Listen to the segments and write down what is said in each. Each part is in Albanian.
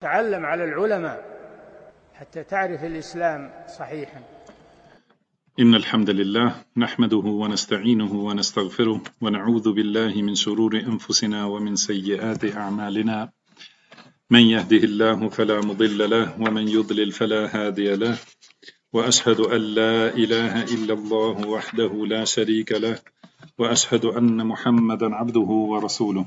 تعلم على العلماء حتى تعرف الإسلام صحيحا إن الحمد لله نحمده ونستعينه ونستغفره ونعوذ بالله من شرور أنفسنا ومن سيئات أعمالنا من يهده الله فلا مضل له ومن يضلل فلا هادي له وأشهد أن لا إله إلا الله وحده لا شريك له وأشهد أن محمدا عبده ورسوله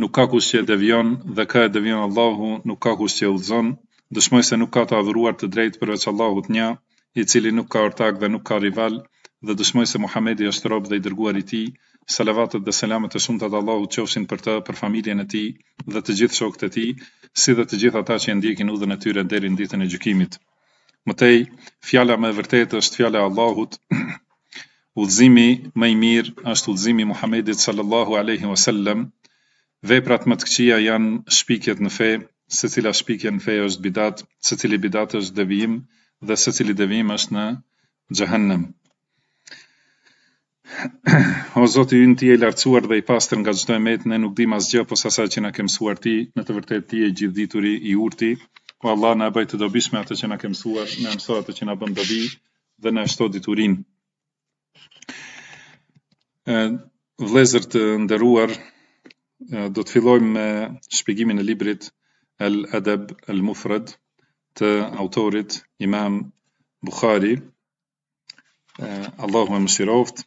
Nuk ka kush që e devijon dhe kë e devijon Allahu, nuk ka kush që e udhëzon, dëshmoj se nuk ka të adhuruar me të drejtë përveç Allahut Një, i Cili nuk ka ortak dhe nuk ka rival, dhe dëshmoj se Muhamedi është rob dhe i dërguar i Tij, Salavatet dhe Selamet e shumta të Allahut qofshin për të, për familjen e tij dhe të gjithë shokët e tij, si dhe të gjithë ata që e ndjekin udhën e tyre deri në Ditën e Gjykimit. Më tej, fjala më e vërtetë është fjala e Allahut, Udhëzimi më i mirë është udhëzimi i Muhamedit sallallahu alejhi wa sallam, veprat më të këqija janë shpikjet në fe, secila shpikje në fe është bidat, secili bidat është devijim dhe secili devijim është në xhehenem. O Zoti ynë ti je i lartësuar dhe i pastër nga çdo e metë ne nuk dimë asgjë pos asaj që na ke mësuar ti në të vërtetë ti je i gjithëdituri i urti o Allah na e bëj të dobishme atë që na ke mësuar na e mëso atë që na bën dobi dhe na e shto diturinë vëllezër të nderuar do të fillojmë me shpjegimin e librit El Adab El Mufrad të autorit Imam Buhari Allahu e mëshiroftë.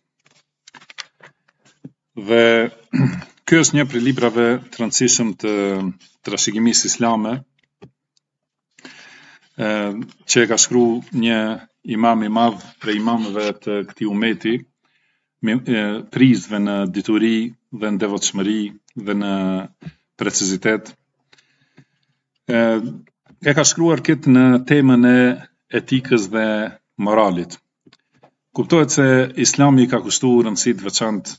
Dhe ky është një prej librave të rëndësishëm të trashëgimisë islame, ë që e ka shkru një imam i madh prej imamëve të këtij umeti, prijësve në dituri dhe në devotshmëri dhe në precizitet. e ka shkruar këtë në temën e etikës dhe moralit. Kuptohet se Islami i ka kushtu rëndësi të veçantë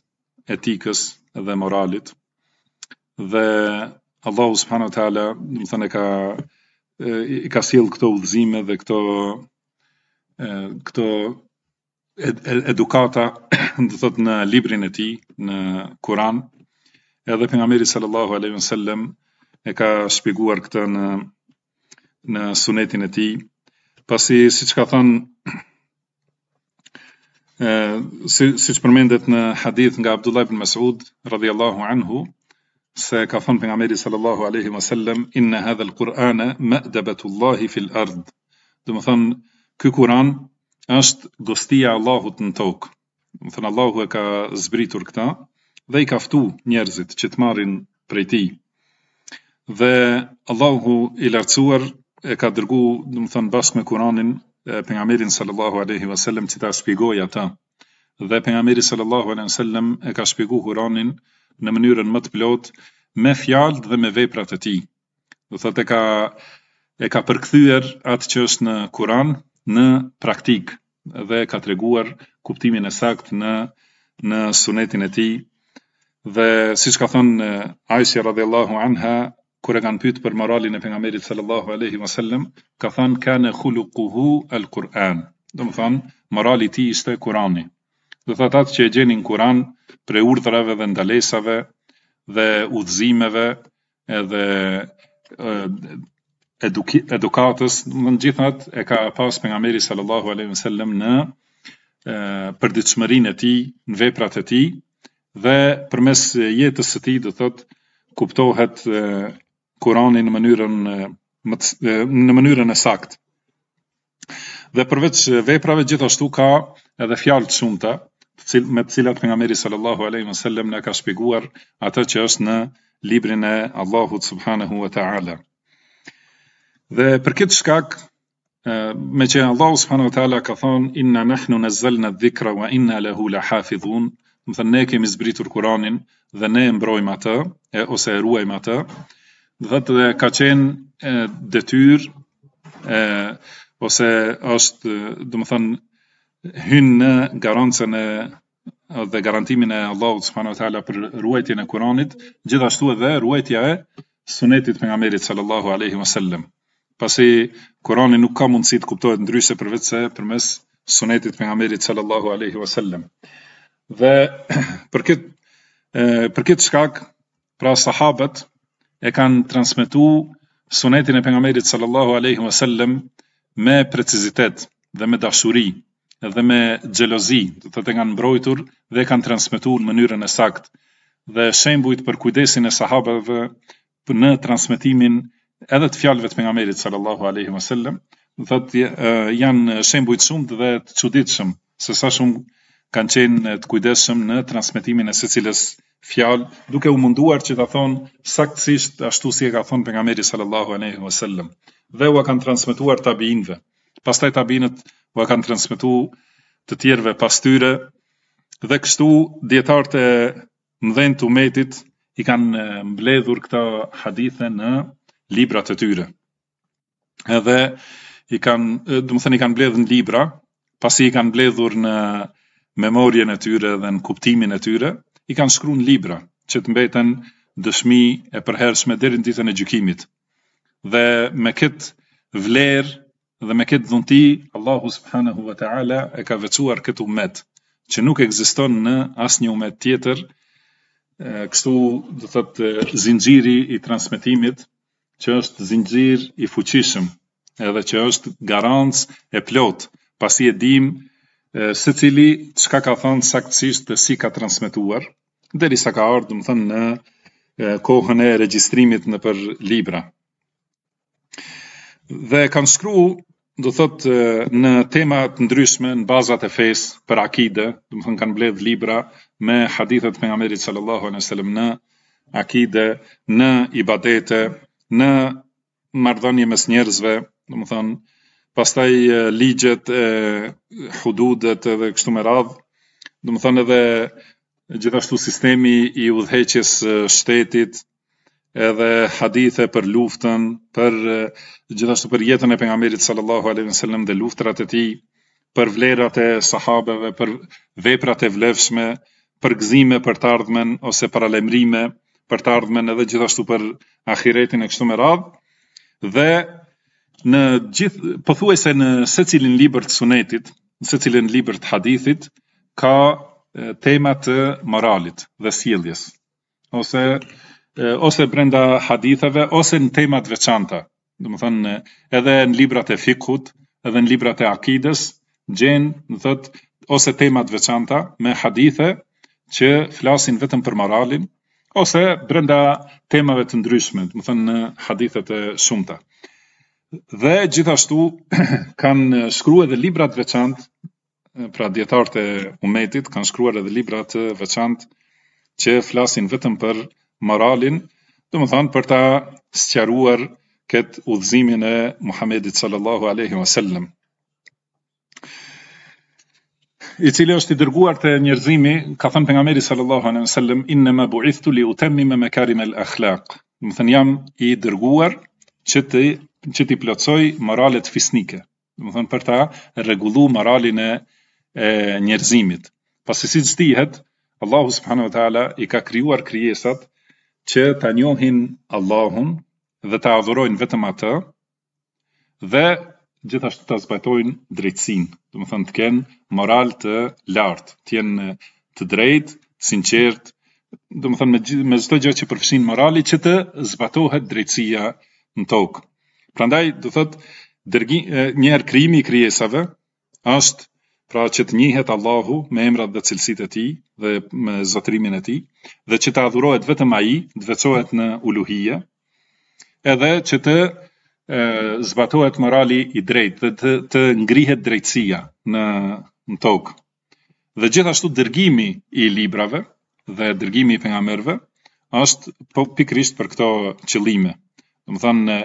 etikës dhe moralit dhe Allahu subhanahu wa taala, domethënë e ka i ka sjell këto udhëzime dhe këto këto edukata do thot në librin e tij në Kur'an edhe pejgamberi sallallahu alaihi wasallam e ka shpjeguar këtë në në sunetin e tij pasi siç ka thënë si siç përmendet në hadith nga Abdullah ibn Mas'ud radhiyallahu anhu se ka thënë pejgamberi sallallahu alaihi wasallam inna hadha al-Qur'ana ma'dabatu Allahi fil ardh Domethënë, ky Kur'an është gostia e Allahut në tokë. Domethënë, Allahu e ka zbritur këta dhe i ka ftu njerëzit që të marrin prej tij. Dhe Allahu i lartësuar e ka dërgu, domethënë, bashkë me Kur'anin pejgamberin sallallahu aleyhi vësallem që ta shpjegojë ata. Dhe pejgamberi sallallahu aleyhi vësallem e ka shpjegu Kur'anin në mënyrën më të plotë me fjalët dhe me veprat e tij. Do të thotë e ka e ka përkthyer atë që është në Kur'an në praktikë dhe ka treguar kuptimin e saktë në në sunetin e tij. Dhe siç ka thënë Aisha radhiyallahu anha kur e kanë pyetur për moralin e pejgamberit sallallahu alaihi wasallam, ka thënë kana khuluquhu al-Qur'an. Domethënë morali i tij ishte Kur'ani. Do thotë atë që e gjenin Kur'an prej urdhrave dhe ndalesave dhe udhëzimeve edhe edukatës, domethënë të gjitha e ka pas pejgamberi sallallahu aleyhi ve sellem në përditshmërinë e tij, në veprat e tij, dhe përmes jetës së tij do thotë, kuptohet Kurani në mënyrën, në mënyrën e saktë. Dhe përveç veprave gjithashtu ka edhe fjalë të shumta, të cil, me të cilat pejgamberi sallallahu alaihi wasallam na ka shpjeguar atë që është në librin e Allahut subhanahu wa taala. Dhe për këtë shkak meqë Allahu subhanahu wa taala ka thënë inna nahnu nazzalna dhikra wa inna lahu lahafizun, domethënë ne kemi zbritur Kur'anin dhe ne e mbrojmë atë e, ose e ruajmë atë, do të thotë ka qenë detyrë e, ose është, domethënë, hyn në garancën e dhe garantimin e Allahut subhanahu wa taala për ruajtjen e Kuranit, gjithashtu edhe ruajtja e sunetit të pejgamberit sallallahu alaihi wasallam. Pasi Kurani nuk ka mundësi të kuptohet ndryshe përveçse përmes sunetit të pejgamberit sallallahu alaihi wasallam. Dhe për këtë për këtë shkak Pra sahabët e kanë transmetu sunetin e pejgamberit sallallahu alaihi wasallam me precizitet dhe me dashuri dhe me xhelozi, do të thotë e kanë mbrojtur dhe e kanë transmetu në mënyrën e saktë. Dhe shembujt për kujdesin e sahabëve në transmetimin edhe të fjalëve të pejgamberit sallallahu alaihi wasallam, do thotë janë shembuj të shumtë dhe të çuditshëm. se sa shumë kanë qenë të kujdesshëm në transmetimin e secilës fjalë, duke u munduar që ta thonë saktësisht ashtu si e ka thënë pejgamberi sallallahu alejhi ve sellem, dhe ua kanë transmetuar tabiinëve. Pastaj tabiinët ua kanë transmetu të tjerëve pas tyre dhe kështu dietarët e mëdhenj të umetit i kanë mbledhur këto hadithe në librat e tyre. edhe i kanë, domethënë i kanë mbledhur në libra, pasi i kanë mbledhur në memorien e tyre dhe në kuptimin e tyre, i kanë shkru në libra që të mbeten dëshmi e përhershme deri në ditën e gjykimit. Dhe me këtë vlerë dhe me këtë dhunti Allahu subhanahu wa taala e ka veçuar këtë umet që nuk ekziston në asnjë umet tjetër kështu do thotë zinxhiri i transmetimit që është zinxhir i fuqishëm, edhe që është garancë e plotë, pasi e dimë secili çka ka thënë saktësisht dhe si ka transmetuar, derisa ka ardhur, domethënë, në kohën e regjistrimit nëpër libra. Dhe kanë shkru do thot në tema të ndryshme në bazat e fesë për akide, domethënë kanë mbledh libra me hadithe të pejgamberit sallallahu alejhi we sellem në akide, në ibadete, në marrëdhënie mes njerëzve, domethënë pastaj ligjet e hududet edhe kështu me radhë, domethënë edhe gjithashtu sistemi i udhëheqjes së shtetit, edhe hadithe për luftën, për gjithashtu për jetën e pejgamberit sallallahu alaihi wasallam dhe luftërat e tij, për vlerat e sahabeve, për veprat e vlefshme, për gëzime për të ardhmen ose paralajmërime për të ardhmen edhe gjithashtu për ahiretin e kështu me radhë. Dhe në gjithë pothuajse në secilin libër të sunetit, në secilin libër të hadithit ka tema të moralit dhe sjelljes. ose ose brenda haditheve ose në tema të veçanta. Domethënë edhe në librat e fikhut, edhe në librat e akides gjen, do thot, ose tema të veçanta me hadithe që flasin vetëm për moralin ose brenda temave të ndryshme, domethënë në hadithe të shumta. Dhe gjithashtu kanë shkru edhe libra të veçantë pra dijetarët e umetit kanë shkruar edhe libra të veçantë që flasin vetëm për moralin, domethënë për ta sqaruar këtë udhëzimin e Muhammedit sallallahu aleyhi wa sallam. I cili është i dërguar te njerëzimi, ka thënë pejgamberi sallallahu aleyhi wa sallam, innema buithtu li utemmime mekarim el akhlaq. Domethënë jam i dërguar që të që t'i plotësoj moralet fisnike, domethënë për ta rregullu moralin e e njerëzimit. Pasi siç dihet, Allahu subhanahu wa taala i ka krijuar krijesat që ta njohin Allahun dhe ta adhurojnë vetëm atë dhe gjithashtu ta zbatojnë drejtësinë, domethënë të kenë moral të lartë, të jenë të drejtë, të sinqertë, domethënë me çdo gjë që përfshin morali që të zbatohet drejtësia në tokë. Prandaj, do thot, dërgi, njëherë krijimi i krijesave është pra që të njihet Allahu me emrat dhe cilësitë e tij dhe me zotërimin e tij dhe që të adhurohet vetëm ai, të veçohet në uluhije, edhe që të e, zbatohet morali i drejtë dhe të, të ngrihet drejtësia në, në tokë. Dhe gjithashtu dërgimi i librave dhe dërgimi i pejgamberëve është po pikërisht për këto qëllime. Domethënë në,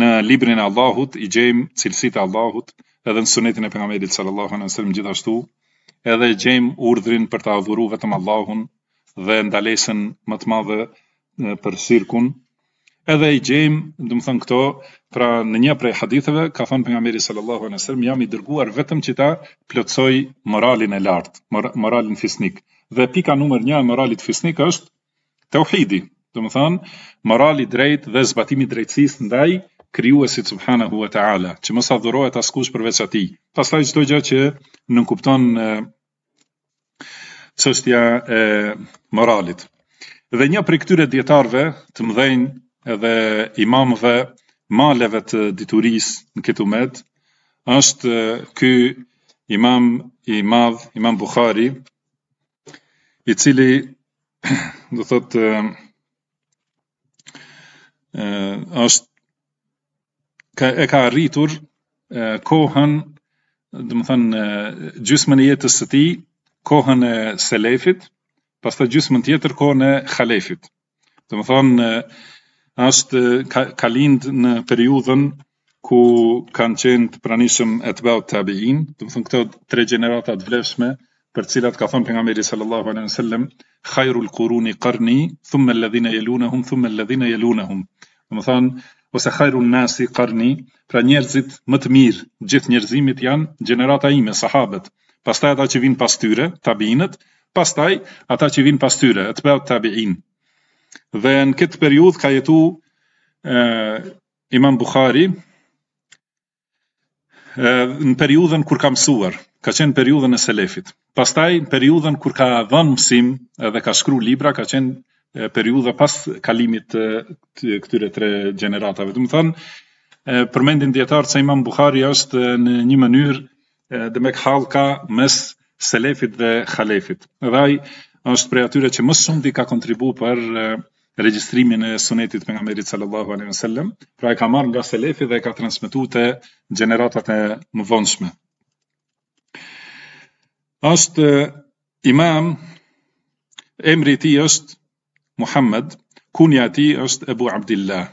në librin e Allahut i gjejmë cilësitë e Allahut, edhe në sunetin e pejgamberit sallallahu alaihi wasallam gjithashtu, edhe gjejmë urdhrin për të adhuruar vetëm Allahun dhe ndalesën më të madhe për shirkun Edhe i gjejmë, domethënë këto, pra në një prej haditheve ka thënë pejgamberi sallallahu alejhi ve sellem, jam i dërguar vetëm që ta plotësoj moralin e lartë, moralin fisnik. Dhe pika numër 1 e moralit fisnik është tauhidi, domethënë morali i drejtë dhe zbatimi i drejtësisë ndaj krijuesit subhanahu wa taala, që mos adhurohet askush përveç atij. Pastaj çdo gjë që nënkupton Çështja e moralit. Dhe një prej këtyre dijetarëve të mëdhenj edhe imamëve maleve të diturisë në këtë umet është ky imam i madh, imam Buhari, i cili do thotë është Ka e ka arritur kohën, domethënë gjysmën e jetës së tij, kohën e selefit, pastaj gjysmën tjetër kohën e halefit. Domethënë është ka, ka lind në periudhën ku kanë qenë të pranishëm etbaut tabiin, domethënë këto tre gjenerata të vlefshme për të cilat ka thënë pejgamberi sallallahu alejhi ve sellem khairul quruni qarni thumma alladhina yalunhum thumma alladhina yalunhum domethënë ose khairun nasi qarni pra njerëzit më të mirë gjithë njerëzimit janë gjenerata ime sahabët pastaj ata që vijnë pas tyre tabiinët pastaj ata që vijnë pas tyre etbaut tabiin dhe në këtë periudhë ka jetu e, Imam Buhari në periudhën kur ka mësuar, ka qenë periudhën e selefit. Pastaj në periudhën kur ka dhënë mësim dhe ka shkruar libra, ka qenë periudha pas kalimit të këtyre tre gjeneratave. Domethënë, përmendin dijetarët se Imam Buhari është në një mënyrë demek hallka mes selefit dhe halefit. Dhe ai është prej atyre që më shumë di ka kontribu për regjistrimin e sunetit të pejgamberit sallallahu alaihi wasallam, pra e ka marrë nga selefi dhe e ka transmetu te gjeneratat e mëvonshme. është imam, emri i tij është Muhammed, kunja e tij është Ebu Abdillah.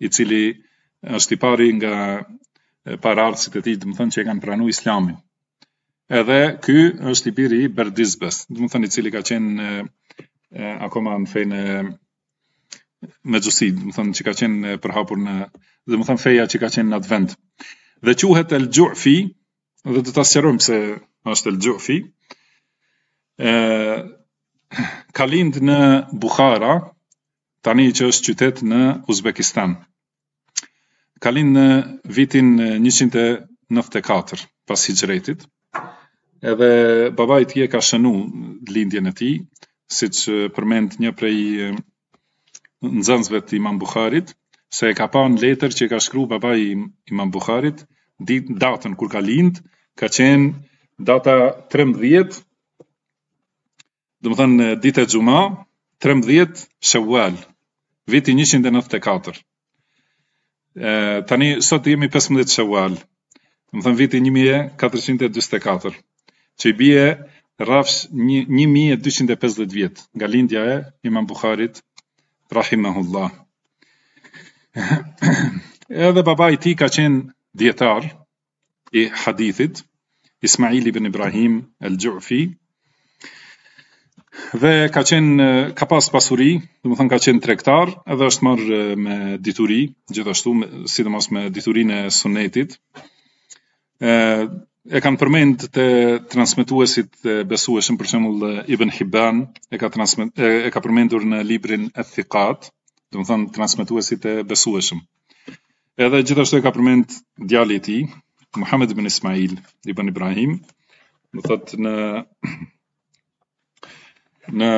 i cili është i pari nga parardhësit e tij, domethënë që e kanë pranuar Islamin. Edhe ky është i biri i Berdizbes, domethënë i cili ka qenë akoma në fenë mexhusi, domethënë që ka qenë përhapur në, domethënë feja që ka qenë në atë vend. Dhe quhet El Xhufi, dhe do ta sqarojm se është El Xhufi. Ë ka lind në Bukhara tani që është qytet në Uzbekistan. Ka lind në vitin 194 pas Hixhretit. Edhe babai i tij e ka shënu lindjen e tij, siç përmend një prej nxënësve të Imam Buharit, se e ka pa në letër që ka shkru babai i Imam Buharit, dit, datën kur ka lind, ka qenë data 13, Domethënë, ditë e xhuma, 13 sheval, viti 194. E, tani, sot jemi 15 sheval, domethënë, viti 1444, që i bie rafsh 1250 vjet, nga lindja e imam Buharit, Rahimahullah. Edhe babai i tij ka qenë dijetar, i hadithit, Ismail ibn Ibrahim el-Xhufi, dhe ka qenë ka pas pasuri, domethënë ka qenë tregtar dhe është marrë me dituri, gjithashtu me, sidomos me diturinë e sunetit. ë e kanë përmend te transmetuesit e besueshëm për shembull Ibn Hibban e ka transmet, e, e ka përmendur në librin Eth-Thikat, domethënë transmetuesit e besueshëm. Edhe gjithashtu e ka përmend djali i tij, Muhammed ibn Ismail ibn Ibrahim, domethënë në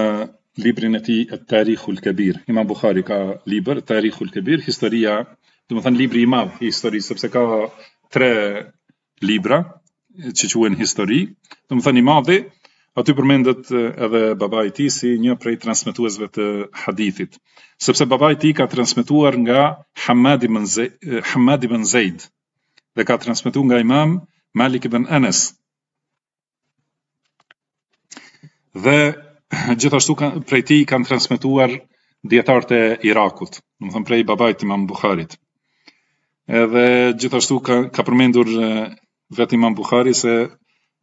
librin e tij Et Tarihul Kebir. Imam Buhari ka libër Tarihul Kebir, historia, domethënë libri i madh i historisë, sepse ka tre libra që quhen histori, domethënë i madhi, aty përmendet edhe babai i tij si një prej transmetuesve të hadithit, sepse babai i tij ka transmetuar nga Hamad ibn Zejd, Hamad ibn Zejd dhe ka transmetuar nga Imam Malik ibn Enes. Dhe gjithashtu prej tij kanë transmetuar dijetarët e Irakut, domethënë prej babait të Imam Buharit. Edhe gjithashtu ka ka përmendur vetë Imam Buhari se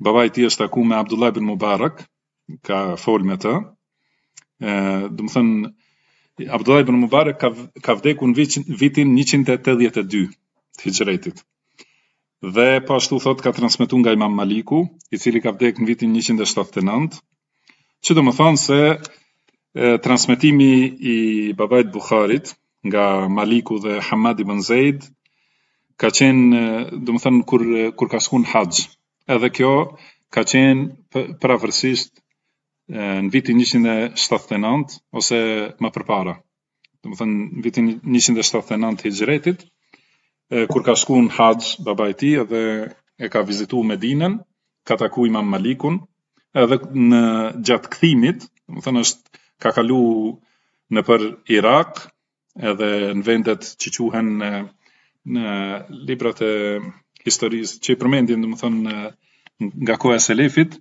babai i tij është taku me Abdullah ibn Mubarak, ka fol me të. Ë, domethënë Abdullah ibn Mubarak ka ka vdek në vitin 182 të Hixhretit. Dhe po ashtu thotë ka transmetu nga Imam Maliku, i cili ka vdek në vitin 179. Që domethënë se e, transmetimi i babait të Buhariut nga Maliku dhe Hamad ibn Zeid ka qenë, domethënë kur kur ka shku në haxh, Edhe kjo ka qenë përafërsisht në vitin njëqind e shtatëdhjetë e nëntë ose më përpara. Domethënë në vitin njëqind e shtatëdhjetë e nëntë Hixhretit, kur ka shku në haxh babai i tij edhe e ka vizitu Medinën, ka taku Imam Malikun, edhe në gjatë kthimit, domethënë është ka kalu nëpër Irak, edhe në vendet që quhen në, në librat e historisë, që i përmendin, domethënë, nga koha e selefit,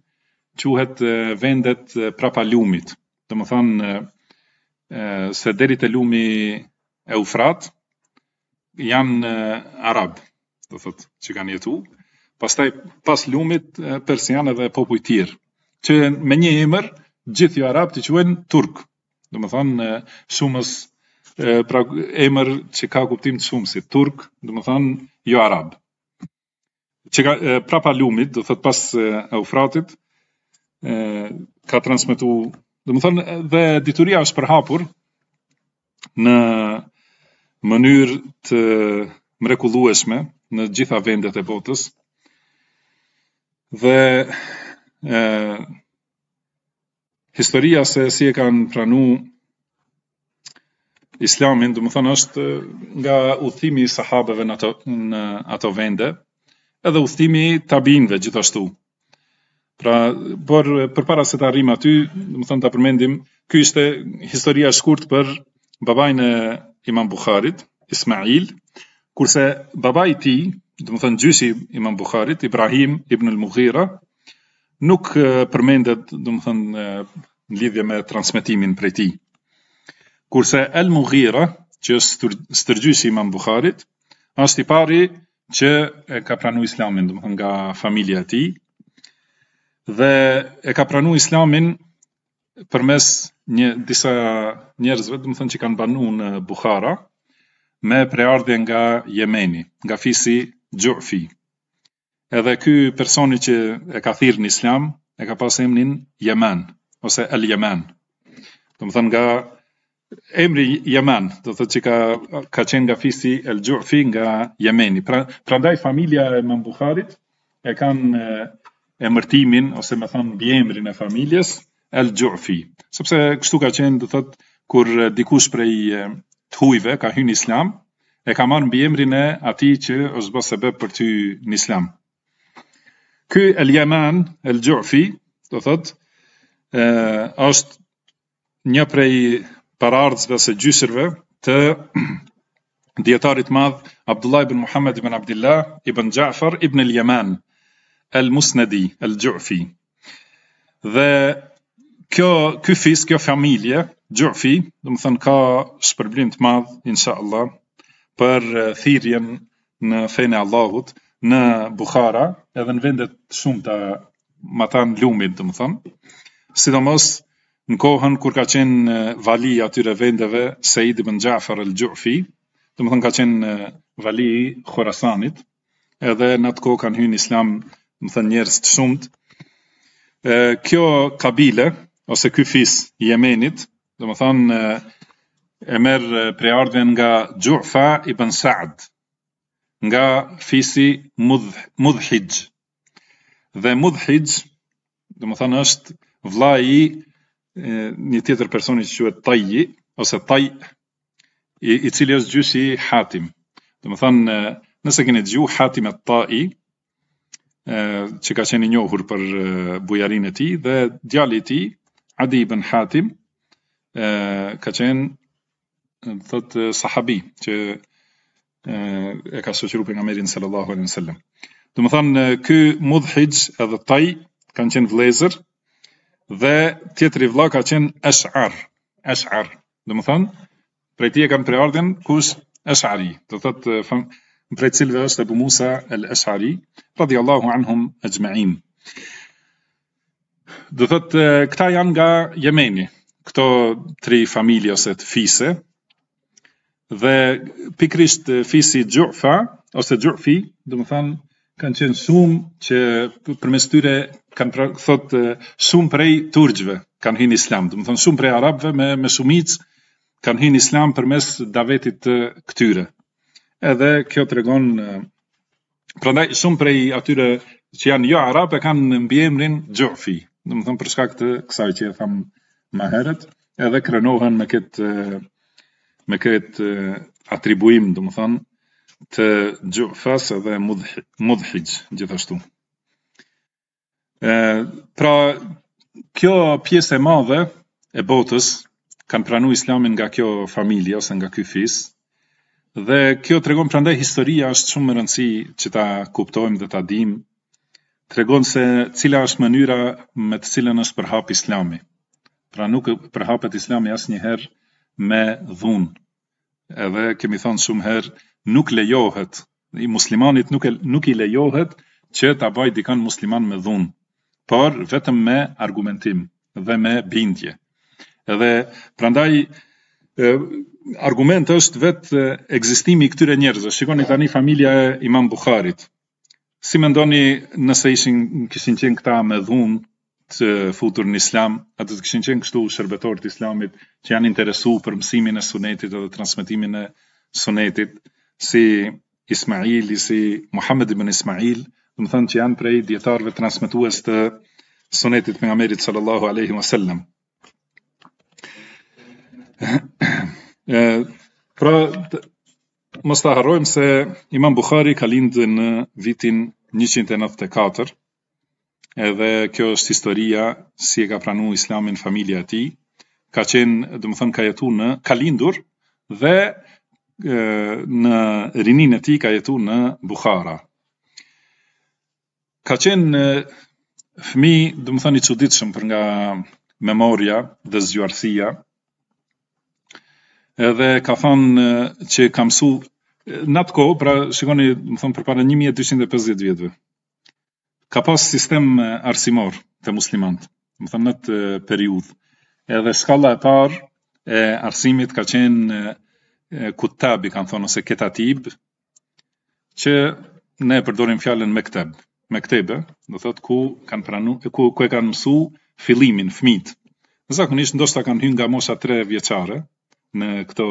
quhet vendet prapa lumit. Domethënë, se deri te lumi Eufrat, janë arabë, do thotë, që kanë jetu, pastaj pas lumit persianë edhe popujt tjerë, që me një emër, gjithë joarabët i quajnë turk, Domethënë, shumës, pra emër që ka kuptim të shumësit, turk, domethënë, jo arab. Që ka, prapa lumit, do thotë pas Eufratit, ka transmetu, domethënë, dhe dituria është përhapur në mënyrë të mrekullueshme në gjitha vendet e botës, dhe historia se si e kanë pranu islamin, domethënë është nga udhëtimi i sahabeve në ato, në ato vende, edhe udhëtimi i tabiinëve gjithashtu. Pra, por përpara se të arrijmë aty, domethënë të përmendim, kjo ishte historia shkurt për babain e imam Buharit, Ismail, kurse babai i tij, domethënë gjyshi i imam Buharit, Ibrahim ibn el-Mugira, Nuk përmendet, domethënë, në lidhje me transmetimin prej tij. Kurse El Mugira, që është stërgjyshi i Imam Buharit, është i pari që e ka pranu Islamin, domethënë nga familja e tij. Dhe e ka pranu Islamin përmes një disa njerëzve, domethënë që kanë banu në Buhara me prejardhje nga Jemeni, nga fisi Xhufi. Edhe ky personi që e ka thirrë në Islam e ka pas emrin Jeman ose El Jeman. Domethënë nga emri Jemen, do thotë që ka ka qenë nga fisi El Jufi nga Jemeni. Pra, prandaj familja e Imam Buharit e kanë emërtimin ose me thënë mbiemrin e familjes El Ju'fi, sepse kështu ka qenë, do thot, kur dikush prej të hujve ka hy në Islam, e ka marrë mbiemrin e atij që është bërë sebeb për t'hy në Islam. Ky El Yaman El Ju'fi, do thot, ë është një prej parardhësve ose gjyshërve të dijetarit t'madh Abdullah ibn Muhammed ibn Abdillah ibn Ja'far ibn al-Yaman al-Musnadi al-Ju'fi. Dhe kjo ky fis, kjo familje Ju'fi, domethënë ka shpërblim të madh inshallah për thirrjen në fenë e Allahut në Bukhara, edhe në vendet e shumta matanë lumit, domethënë. Sidomos Në kohën kur ka qenë vali i atyre vendeve Seid ibn Xhafar al-Ju'fi, domethënë ka qenë vali i Khurasanit, edhe në atë kohë kanë hy në Islam, domethënë njerëz të shumtë. Kjo kabile ose ky fis i Jemenit, domethënë e merr prejardhjen nga Ju'fa ibn Sa'd, nga fisi Mudhij, Dhe Mudhij, domethënë është vla i një tjetër personi që quhet Tajji, ose Taj, i, i cili është gjyshi i Hatim. Domethënë, nëse keni dëgju Hatim et-Tai, që ka qenë i njohur për bujarinë e tij, dhe djali i tij, Adi ibn Hatim, ka qenë, do thotë sahabi, që e ka shoqëru pejgamberin sallallahu alaihi wasallam. Domethënë ky Mudhij edhe Taj kanë qenë vëllezër dhe tjetri vëlla ka qenë Ash'ar. Ash'ar. Domethënë prej tij e kanë prejardhjen kush Ash'ari. Do thotë prej cilëve është Abu Musa al-Ash'ari radiyallahu anhum ajma'in. Do thotë këta janë nga Jemeni, këto tri familje ose tre fise. Dhe pikrisht fisi Xhufa ose Xhufi, domethënë kanë qenë shumë që përmes tyre kanë pra, thot shumë prej turqve kanë hyrë në islam, domethënë shumë prej arabëve me me shumicë kanë hyrë në islam përmes davetit të këtyre. Edhe kjo tregon Prandaj shumë prej atyre që janë jo arabë e kanë mbiemrin Xhufi, domethënë për shkak të kësaj që e thamë më herët, edhe krenohen me këtë me këtë atribuim, domethënë të Xhufës edhe Mudhhixh, gjithashtu. pra kjo pjesë e madhe e botës kanë pranu islamin nga kjo familje ose nga ky fis, dhe kjo tregon prandaj historia është shumë me rëndësi që ta kuptojmë dhe ta dimë, tregon se cila është mënyra me të cilën është përhap islami. Pra nuk përhapet islami asnjëherë me dhunë, edhe kemi thënë shumë herë, nuk lejohet, i muslimanit nuk e nuk i lejohet që ta bëjë dikën musliman me dhunë, por vetëm me argumentim dhe me bindje. Edhe prandaj argument është vetë ekzistimi i këtyre njerëzve. Shikoni tani familja e Imam Buharit. Si mendoni nëse ishin kishin qenë këta me dhunë të futur në islam, a do të kishin qenë kështu shërbëtorë të islamit që janë interesuar për mësimin e sunetit edhe transmetimin e sunetit si Ismaili, si Muhamed ibn Ismail, domethënë që janë prej dijetarëve transmetues të sunetit të pejgamberit sallallahu alejhi ve selem. Pra Mos ta harrojmë se Imam Buhari ka lindur në vitin njëqind e nëntëdhjetë e katër, edhe kjo është historia si e ka pranuar Islamin familja e tij, ka qenë, domethënë ka jetuar në, ka lindur dhe në rininë e tij ka jetuar në Buhara. Ka qenë fëmijë, domethënë i çuditshëm për nga memoria dhe zgjuarësia. Edhe ka thënë që ka mësu në atë kohë, pra shikoni, domethënë përpara 1250 vjetëve. Ka pas sistem arsimor te muslimanët, domethënë në atë periudhë. Edhe shkalla e parë e arsimit ka qenë kuttab, i kanë thënë ose ketatib, që ne e përdorim fjalën mekteb, mektebe, do thotë ku kanë pranu, ku, ku e kanë mësu fillimin, fëmijët. Zakonisht, ndoshta kanë hy nga mosha tre vjeçare në këto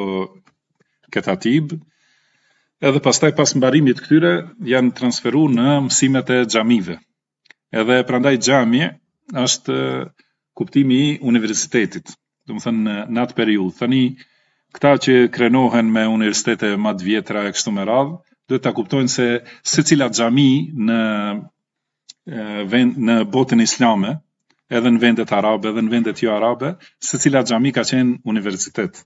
ketatib, edhe pastaj pas mbarimit të këtyre janë transferu në mësimet e xhamive, Edhe prandaj xhamia është kuptimi i universitetit, domethënë në atë periudhë. Tani këta që krenohen me universitete më të vjetra e kështu me radhë, duhet ta kuptojnë se secila xhami në vend në botën islame, edhe në vendet arabe, edhe në vendet jo arabe, secila xhami ka qenë universitet.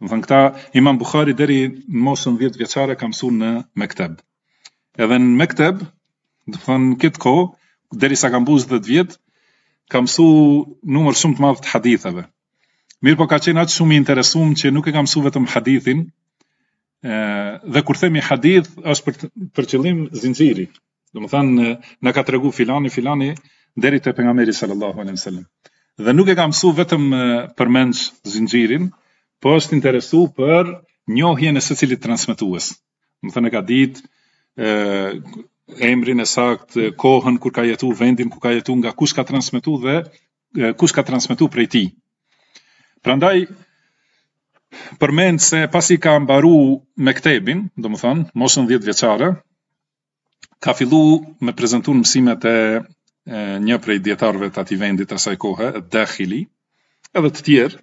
Domethënë këta Imam Buhari deri në moshën 10 vjeçare ka mësuar në Mekteb. Edhe në mekteb, domethënë në këtë kohë, derisa ka mbush 10 vjet, ka mësu numër shumë të madh të haditheve. Mirëpo ka qenë aq shumë i interesum që nuk e ka mësu vetëm hadithin, e, dhe kur themi hadith, është për qëllim zinxiri. Domethënë, na ka tregu filani, filani, deri te pejgamberi sallallahu alejhi ve sellem. Dhe nuk e ka mësu vetëm përmendsh zinxirin, po është interesu për njohjen e secilit transmetues. Domethënë e ka ditë, emrin e saktë, kohën kur ka jetu, vendin ku ka jetu, nga kush ka transmetu dhe kush ka transmetu prej tij. Prandaj, përmendet se pasi ka mbaru mektebin, domethënë, në moshën 10 vjeçare, ka fillu me prezentu në mësimet e një prej dijetarëve të atij vendit të asaj kohe, ed-Dakhili, edhe të tjerë,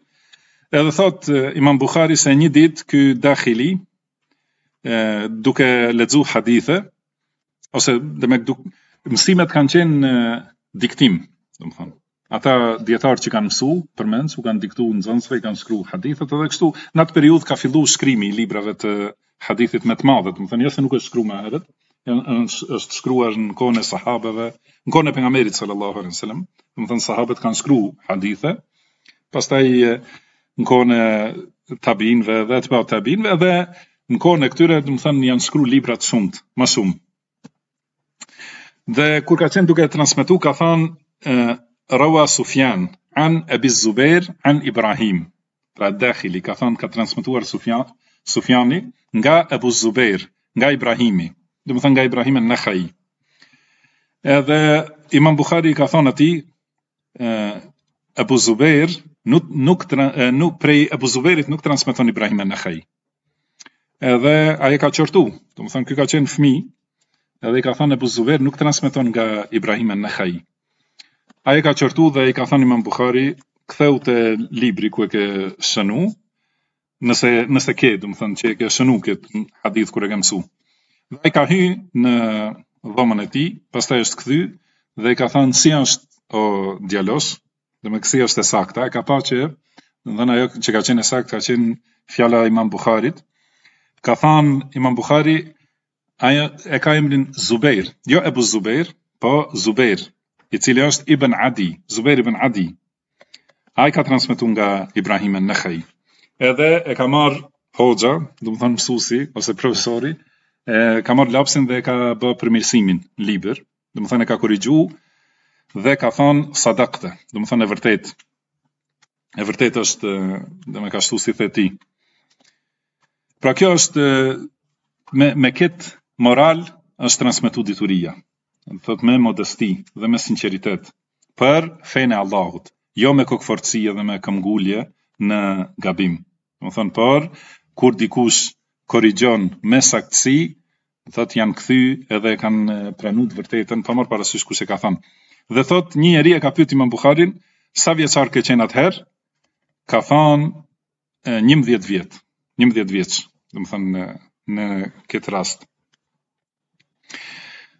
edhe thot imam Bukhari se një ditë ky Dakhili, duke lexu hadithe, ose domethënë, mësimet kanë qenë diktim, domethënë, Ata dijetarët që kanë mësu, përmendsh u kanë diktu nxënësve, i kanë shkru hadithet edhe kështu. Në atë periudhë ka fillu shkrimi i librave të hadithit me të madhe, domethënë, jo se nuk është shkru ma herët, është shkruar në kohën e sahabëve, në kohën e pejgamberit sallallahu alaihi sallam, domethënë sahabët kanë shkru hadithe, pastaj në kohën e tabiinëve dhe etba tabiinëve, edhe në kohën e këtyre, domethënë, janë shkru libra të shumtë, ma shumë, Dhe kur ka qenë duke transmetu ka thënë Rawa Sufjan an Abi Zubair an Ibrahim. Pra Dakhili ka thënë ka transmetuar Sufjan Sufjani nga Abu Zubair, nga Ibrahimi, domethënë nga Ibrahim an-Nakhai. Edhe Imam Buhari i ka thënë atij Ebu Zubeir nuk nuk nuk prej Ebu Zubeirit nuk transmeton Ibrahim an-Nakhai. Edhe ai e ka qortu, domethënë ky ka qenë fëmijë, edhe i ka thënë Ebu Zubeir nuk transmeton nga Ibrahim an-Nakhai. Ai e ka qortu dhe i ka thënë Imam Buhari, kthehu te libri ku e ke shënu, nëse nëse ke, domethënë që e ke shënu këtë hadith kur e ke mësu. Dhe ai ka hy në dhomën e tij, pastaj është kthy dhe i ka thënë si është o djalosh, domethënë si është e sakta, e ka pa që domethënë ajo që ka qenë e saktë ka qenë fjala e Imam Buharit. Ka thënë Imam Buhari Ai e ka emrin Zubeir, jo Ebu Zubeir, po Zubeir, i cili është Ibn Adi, Zubeir Ibn Adi. Ai ka transmetu nga Ibrahim an-Nakhai. Edhe e ka marrë hoxha, domethënë mësuesi ose profesori, e ka marrë lapsin dhe e ka bë përmirësimin në libër, domethënë e ka korrigju dhe ka thënë sadakte, domethënë e vërtetë. e vërtet është dhe m'u ka ashtu si the ti. Pra kjo është me, me këtë moral është transmitu dituria, thot me modesti dhe me sinqeritet, për fenë e Allahut, jo me kokëfortësi edhe me këmbëngulje në gabim. Domethënë, por, kur dikush korrigjon me saktësi, Thotë janë kthy edhe e kanë pranu të vërtetën, pa marrë parasysh kush e ka thënë. Dhe thotë një njeri e ka pyet Imam Buharin, sa vjeçar ke qenë atëherë? Ka thënë 11 vjet, 11 vjeç, domethënë në, në këtë rast.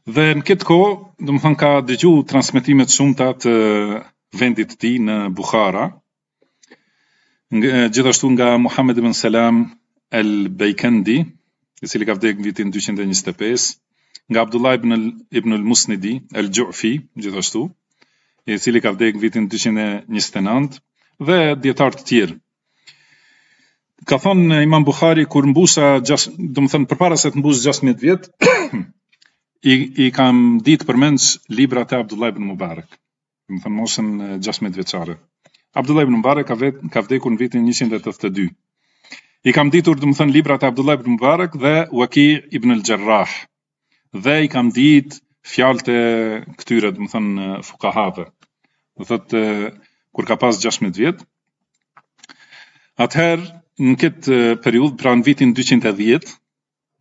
Dhe në këtë kohë, domethënë ka dëgju transmetime të shumta të vendit të tij në Buhara, Gjithashtu nga Muhammed ibn Selam al-Bejkendi, i cili ka vdekë në vitin 225, nga Abdullah ibn ibn al-Musnidi al-Ju'fi, gjithashtu, i cili ka vdekë në vitin 229 dhe dijetarë të tjerë. Ka thënë Imam Buhari kur mbusha, domethënë përpara se të mbush 16 vjet, i i kam ditë përmendsh librat e Abdullah ibn Mubarak. domethënë moshën 16 vjeçare. Abdullah ibn Mubarak ka, vet, ka vdekur në vitin 182. I kam ditur, domethënë, librat e Abdullah ibn Mubarak dhe Waki ibn al-Jarrah. Dhe i kam ditë fjalët e këtyre, domethënë, fukahave. Dhe thotë kur ka pas 16 vjet. Atëherë, në këtë periudhë, pra në vitin 210,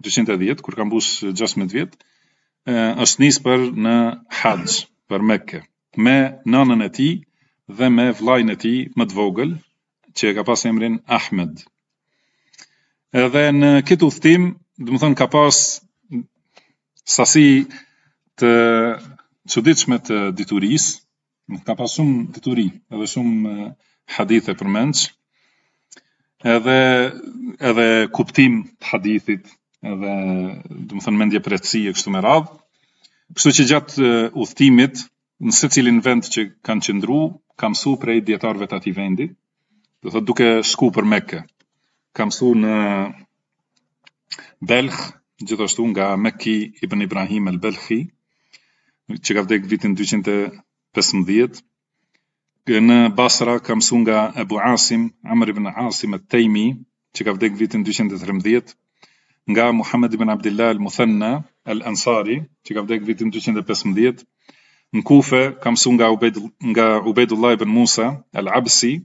dyqind e dhjetë kur ka mbush gjashtëmbëdhjetë vjet është nis për në haxh për Mekë me nënën e tij dhe me vllajën e tij më të vogël që e ka pas emrin Ahmed. Edhe në këtë udhtim, domethënë ka pas sasi të çuditshme të diturisë, Ka pas shumë dituri, edhe shumë hadithe përmendsh, edhe edhe kuptim të hadithit, edhe domethënë mendje precize kështu me radhë. Kështu që gjatë udhëtimit në secilin vend që kanë qëndru, ka mësu prej dijetarëve të atij vendi, dhe thot duke shku për meke, ka mësu në Belkh, gjithashtu nga Mekki ibn Ibrahim al-Belkhi, që ka vdekë vitin 215, në Basra ka mësu nga Ebu Asim, Amr ibn Asim et-Tejmi, që ka vdekë vitin 213, nga Muhammed ibn Abdillah al-Muthanna al-Ansari, që ka vdekë vitin 215, në Kufe ka mësu nga, Ubed, nga Ubedullah ibn Musa al-Absi,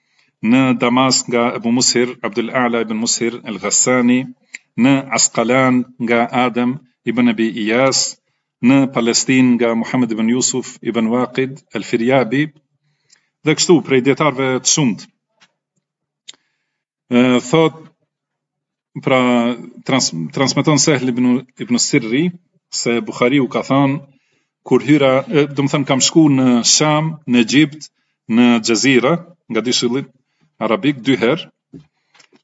në Damask nga Ebu Mus'hir, Abdul A'la ibn Mus'hir el-Ghassani, në Asqalan nga Adem ibn Abi Iyas, në Palestinë nga Muhammed ibn Yusuf ibn Waqid el-Firyabi, dhe kështu prej dietarëve të shumtë. Thot Pra, trans, transmeton Sehl ibn, ibn Sirri, se Bukhariu ka thënë, kur hyra, domethënë kam shku në Sham, në Egjipt, në Xhezira, Gadishulli Arabik, dy herë,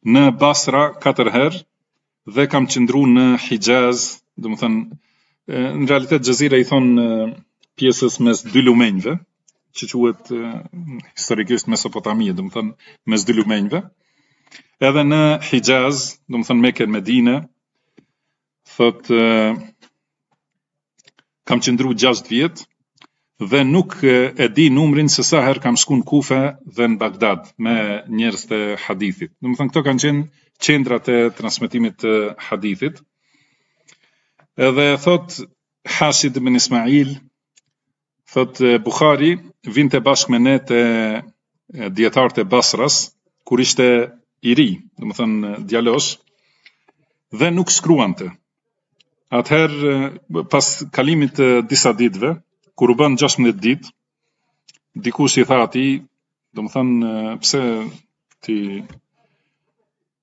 në Basra, katër herë, dhe kam qëndru në Hixhaz, domethënë, në realitet Xhezira i thonë pjesës mes dy lumenjve, që quhet historikisht Mesopotamia, domethënë mes dy lumenjve. Edhe në Hixhaz, domethënë Mekë e Medinë, thot kam qëndru 6 vjet dhe nuk e di numrin se sa herë kam shku në Kufe dhe në Bagdad me njerëzit e hadithit. Domethënë këto kanë qenë qendrat e transmetimit të hadithit. Edhe thot Hashid ibn Ismail, Thot Buhari vinte bashkë me ne te dietarët e Basras kur ishte i ri, domethënë djalosh dhe nuk shkruante. Atëherë pas kalimit të disa ditëve, kur u bënë 16 ditë, dikush i tha atij, domethënë pse ti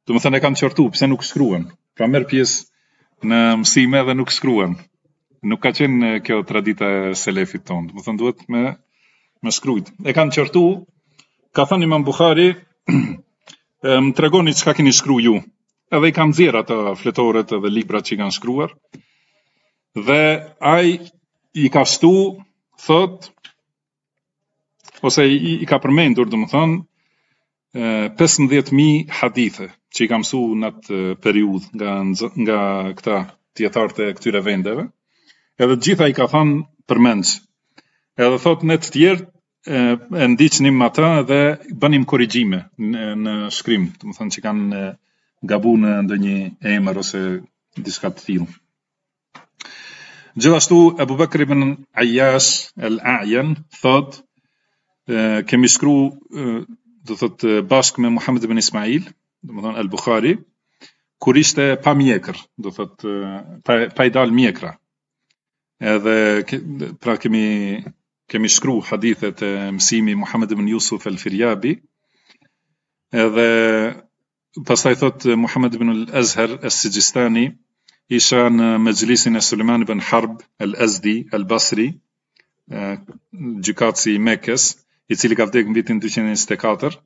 Domethënë e kanë qortu, pse nuk shkruan? Pra merr pjesë në mësime dhe nuk shkruan. Nuk ka qenë kjo tradita e selefit tonë. Domethënë duhet me me shkrujt. E kanë qortu, ka thënë Imam Buhari, më tregoni çka keni shkruar ju. Edhe i kanë nxjerr ato fletoret dhe librat që kanë shkruar. Dhe ai i ka shtu, thot, ose i, i ka përmendur, domethënë, 15.000 hadithe që i ka mësu në atë periudhë nga, nga këta dijetarët e këtyre vendeve, edhe të gjitha i ka thënë përmendësh. Edhe thot ne të tjerët, e ndiqnim ma ata dhe bënim korrigjime në, në shkrim, domethënë që kanë gabu në ndonjë emër ose diçka të tillë. Gjithashtu Abu Bakr ibn Ayyash al-A'yan thot kemi shkru do thot bashkë me Muhammed ibn Ismail, domethënë al-Bukhari, kur ishte pa mjekër, do thot pa, pa i dal mjekra. Edhe pra kemi kemi shkru hadithet te mësimi i Muhammed ibn Yusuf al-Firyabi, edhe Pastaj thotë Muhamed ibn al-Azhar al-Sijistani, isha në mexhlisin e Sulejman ibn Harb al-Azdi al-Basri, gjykatësi i Mekës, i cili ka vdek në vitin 224,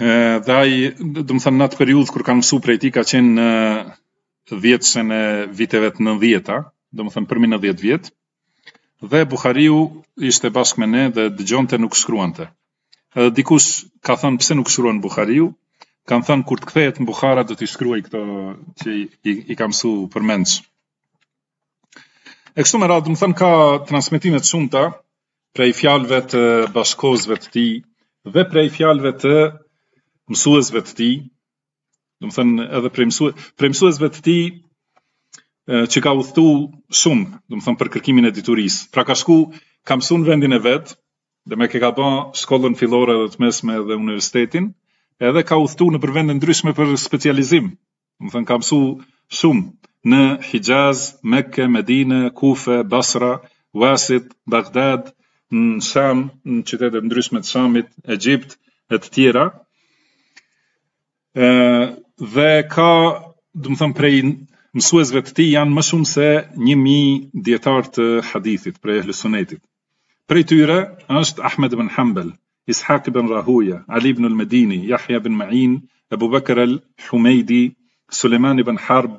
dhe ai, domethënë në atë periudhë kur kanë mësu prej tij ka qenë në dhjetëshen e viteve të nëntëdhjeta, domethënë përmbi nëntëdhjetë vjet, Dhe Buhariu ishte bashkë me ne dhe dëgjonte nuk shkruante. Dhe dikush ka thënë pse nuk shkruan Buhariu, kanë thënë kur të kthehet në Buhara do t'i shkruajë këto që i, i ka mësu përmendsh. E kështu me radhë, domethënë ka transmetime të shumta prej fjalëve të bashkëkohësve të tij dhe prej fjalëve të mësuesve të tij, Domethënë edhe prej mësues, prej mësuesve të tij që ka udhëtu shumë, domethënë për kërkimin e diturisë. Pra ka shku, ka mësu në vendin e vet, domethënë ka bë shkollën fillore dhe të mesme dhe universitetin, edhe ka udhëtu nëpër vende të ndryshme për specializim. Domethënë ka mësu shumë në Hijaz, Mekë, Medinë, Kufe, Basra, Wasit, Bagdad, në Sham, në qytete të ndryshme të Shamit, Egjipt e të tjera. ë dhe ka, domethënë prej mësuesve të tij janë më shumë se 1000 dijetarë të hadithit prej ehli sunetit. Prej tyre është Ahmed ibn Hanbal, Ishaq ibn Rahuja, Ali ibn al-Medini, Yahya ibn Ma'in, Abu Bakr al-Humaydi, Sulejman ibn Harb,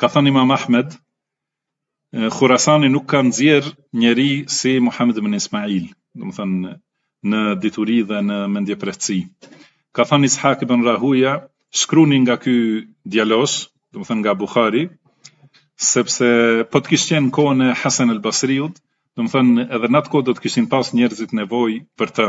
Ka thënë Imam Ahmed, Khurasani nuk ka nxjerr njeri si Muhammed ibn Ismail, domethënë në dituri dhe në mendjeprehtësi. Ka thënë Ishaq ibn Rahuja, shkruni nga ky djalos, domethënë nga Buhari, sepse po të kish qenë në kohën e Hasan al-Basriut, domethënë edhe në atë kohë do të kishin pas njerëzit nevojë për të,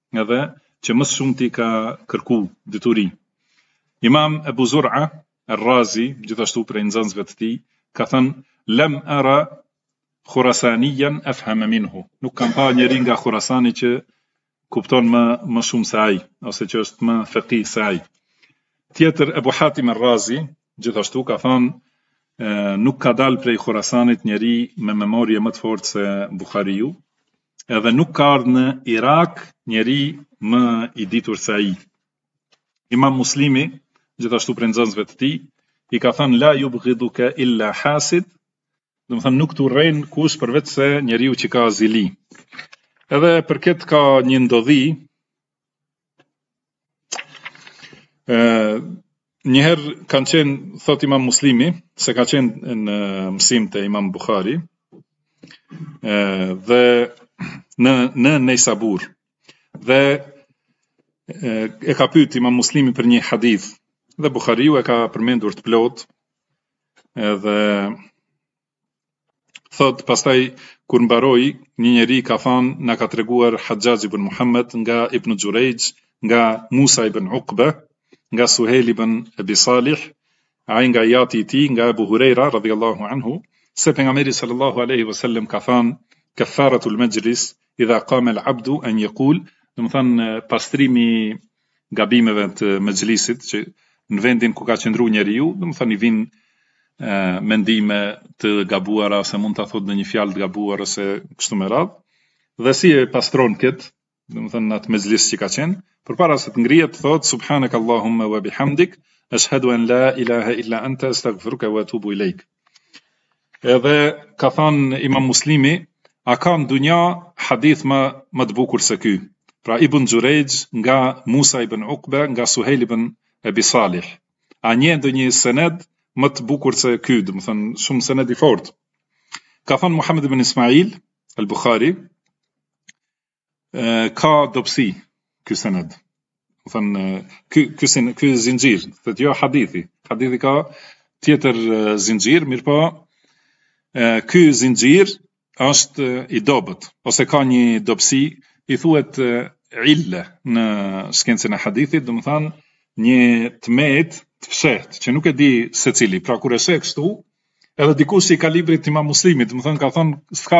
edhe që më së shumti ka kërku dituri. Imam Ebu Zur'a er-Razi, gjithashtu prej nxënësve të tij, ka thënë lem ara Khurasaniyan afham minhu. Nuk kam pa njeri nga Khurasani që kupton më më shumë se ai ose që është më faqih se ai. Tjetër Ebu Hatim er-Razi, gjithashtu ka thënë nuk ka dalë prej Khurasanit njeri me memorie më të fortë se Buhariu, Edhe nuk ka ardh në Irak njeri më i ditur se ai. Imam Muslimi, gjithashtu prej nxënësve të tij, i ka thënë la yubghiduka illa hasid, domethënë nuk të urren kush përveç se njeriu që ka zili. Edhe për këtë ka një ndodhi, Ë një herë kanë qenë thot Imam Muslimi, se ka qenë në mësim te Imam Buhariu. Ë dhe në në Neisabur. Dhe e ka pyet Imam Muslimi për një hadith dhe Buhariu e ka përmendur të plot. Edhe Thotë pastaj kur mbaroi, një njeri ka thanë na ka treguar Haxhaxh ibn Muhammed nga ibn Xhurejx nga Musa ibn Ukbeh nga Suhejl ibn Ebi Salih ai nga i ati i tij nga Ebu Hurejra radhijallahu anhu se pejgamberi sallallahu alejhi ve sellem ka thanë keffaretul mexhlis idha qamel abdu en jekul domethënë pastrimi gabimeve të Mexhlisit që në vendin ku ka qëndruar njeriu, domethënë i vin mendime të gabuara ose mund ta thotë ndonjë fjalë të gabuar ose kështu me radhë. Dhe si e pastron kët, domethënë atë Mexhlis që ka qenë, përpara se të ngrihet thotë subhanakallahumma wa bihamdik, ashhadu an la ilaha illa anta astaghfiruka wa atubu ilaik. Edhe ka thënë Imam Muslimi, A ka në dunja hadith më më të bukur se ky? Pra Ibn Xhurejx nga Musa ibn Ukbe nga Suhejl ibn Ebi Salih. A njeh ndonjë sened më të bukur se ky, domethënë shumë sened i fortë. Ka thënë Muhamed ibn Ismail, El Bukhari, ka dobësi ky sened. Domethënë ky ky sened, ky zinxhir, thotë jo hadithi. Hadithi ka tjetër zinxhir, mirëpo ky zinxhir është i dobët ose ka një dobësi, i thuhet ille në shkencën e hadithit, domethënë një të metë të fshehtë që nuk e di secili. Pra kur e sheh kështu, Edhe dikush i kalibrit të Imam Muslimit, domethënë ka thonë s'ka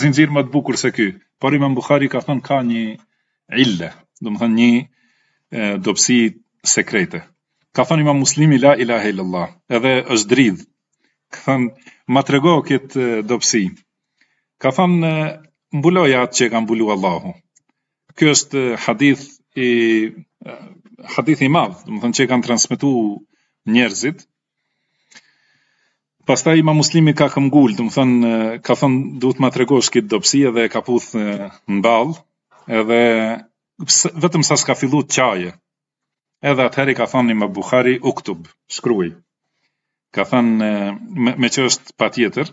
zinxhir më të bukur se ky. Por Imam Buhari ka thonë ka një ille, domethënë një ë, dobësi sekrete. Ka thonë Imam Muslimi la ilaha illallah, edhe është dridh. Ka thonë ma trego këtë dobësi. Ka thonë mbuloja atë që e ka mbulu Allahu. Ky është hadith i hadith i madh, domethënë që e kanë transmetu njerëzit Pastaj Imam Muslimi ka këmbgul, domethënë ka thon duhet ma tregosh këtë dobësi edhe e ka puth në ballë, edhe vetëm sa s'ka fillu të qajë, edhe atëherë i ka thënë Imam Buhari uktub, shkruaj. Ka thënë meqë është patjetër,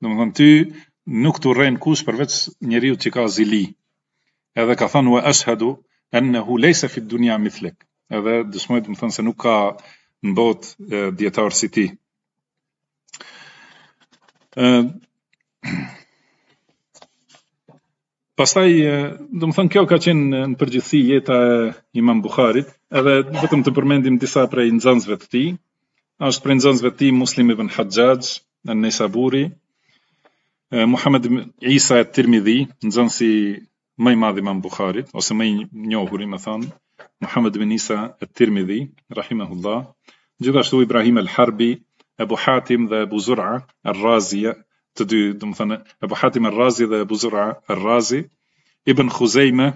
Domethënë ty nuk të urren kush përveç njeriut që ka zili. Edhe ka thënë wa ashhadu annahu laysa fi dunya mithluk. Edhe dëshmoj domethënë se nuk ka në botë dietar si ti. Ë Pastaj, domethënë kjo ka qenë në përgjithësi jeta e Imam Buharit, edhe vetëm të përmendim disa prej nxënësve të tij. Është prej nxënësve të tij Muslim ibn Hajjaj, an-Nesaburi, Muhammed ibn Isa et-Tirmidhi, nxënësi më i madh i Imam Buharit ose më i njohuri, domethënë, Muhammed ibn Isa et-Tirmidhi, rahimahullah. Gjithashtu Ibrahim al-Harbi, Abu Hatim dhe Abu Zur'a, Ar-Razi, të dy, domethënë Abu Hatim al-Razi dhe Abu Zur'a al-Razi, Ibn Khuzaimah,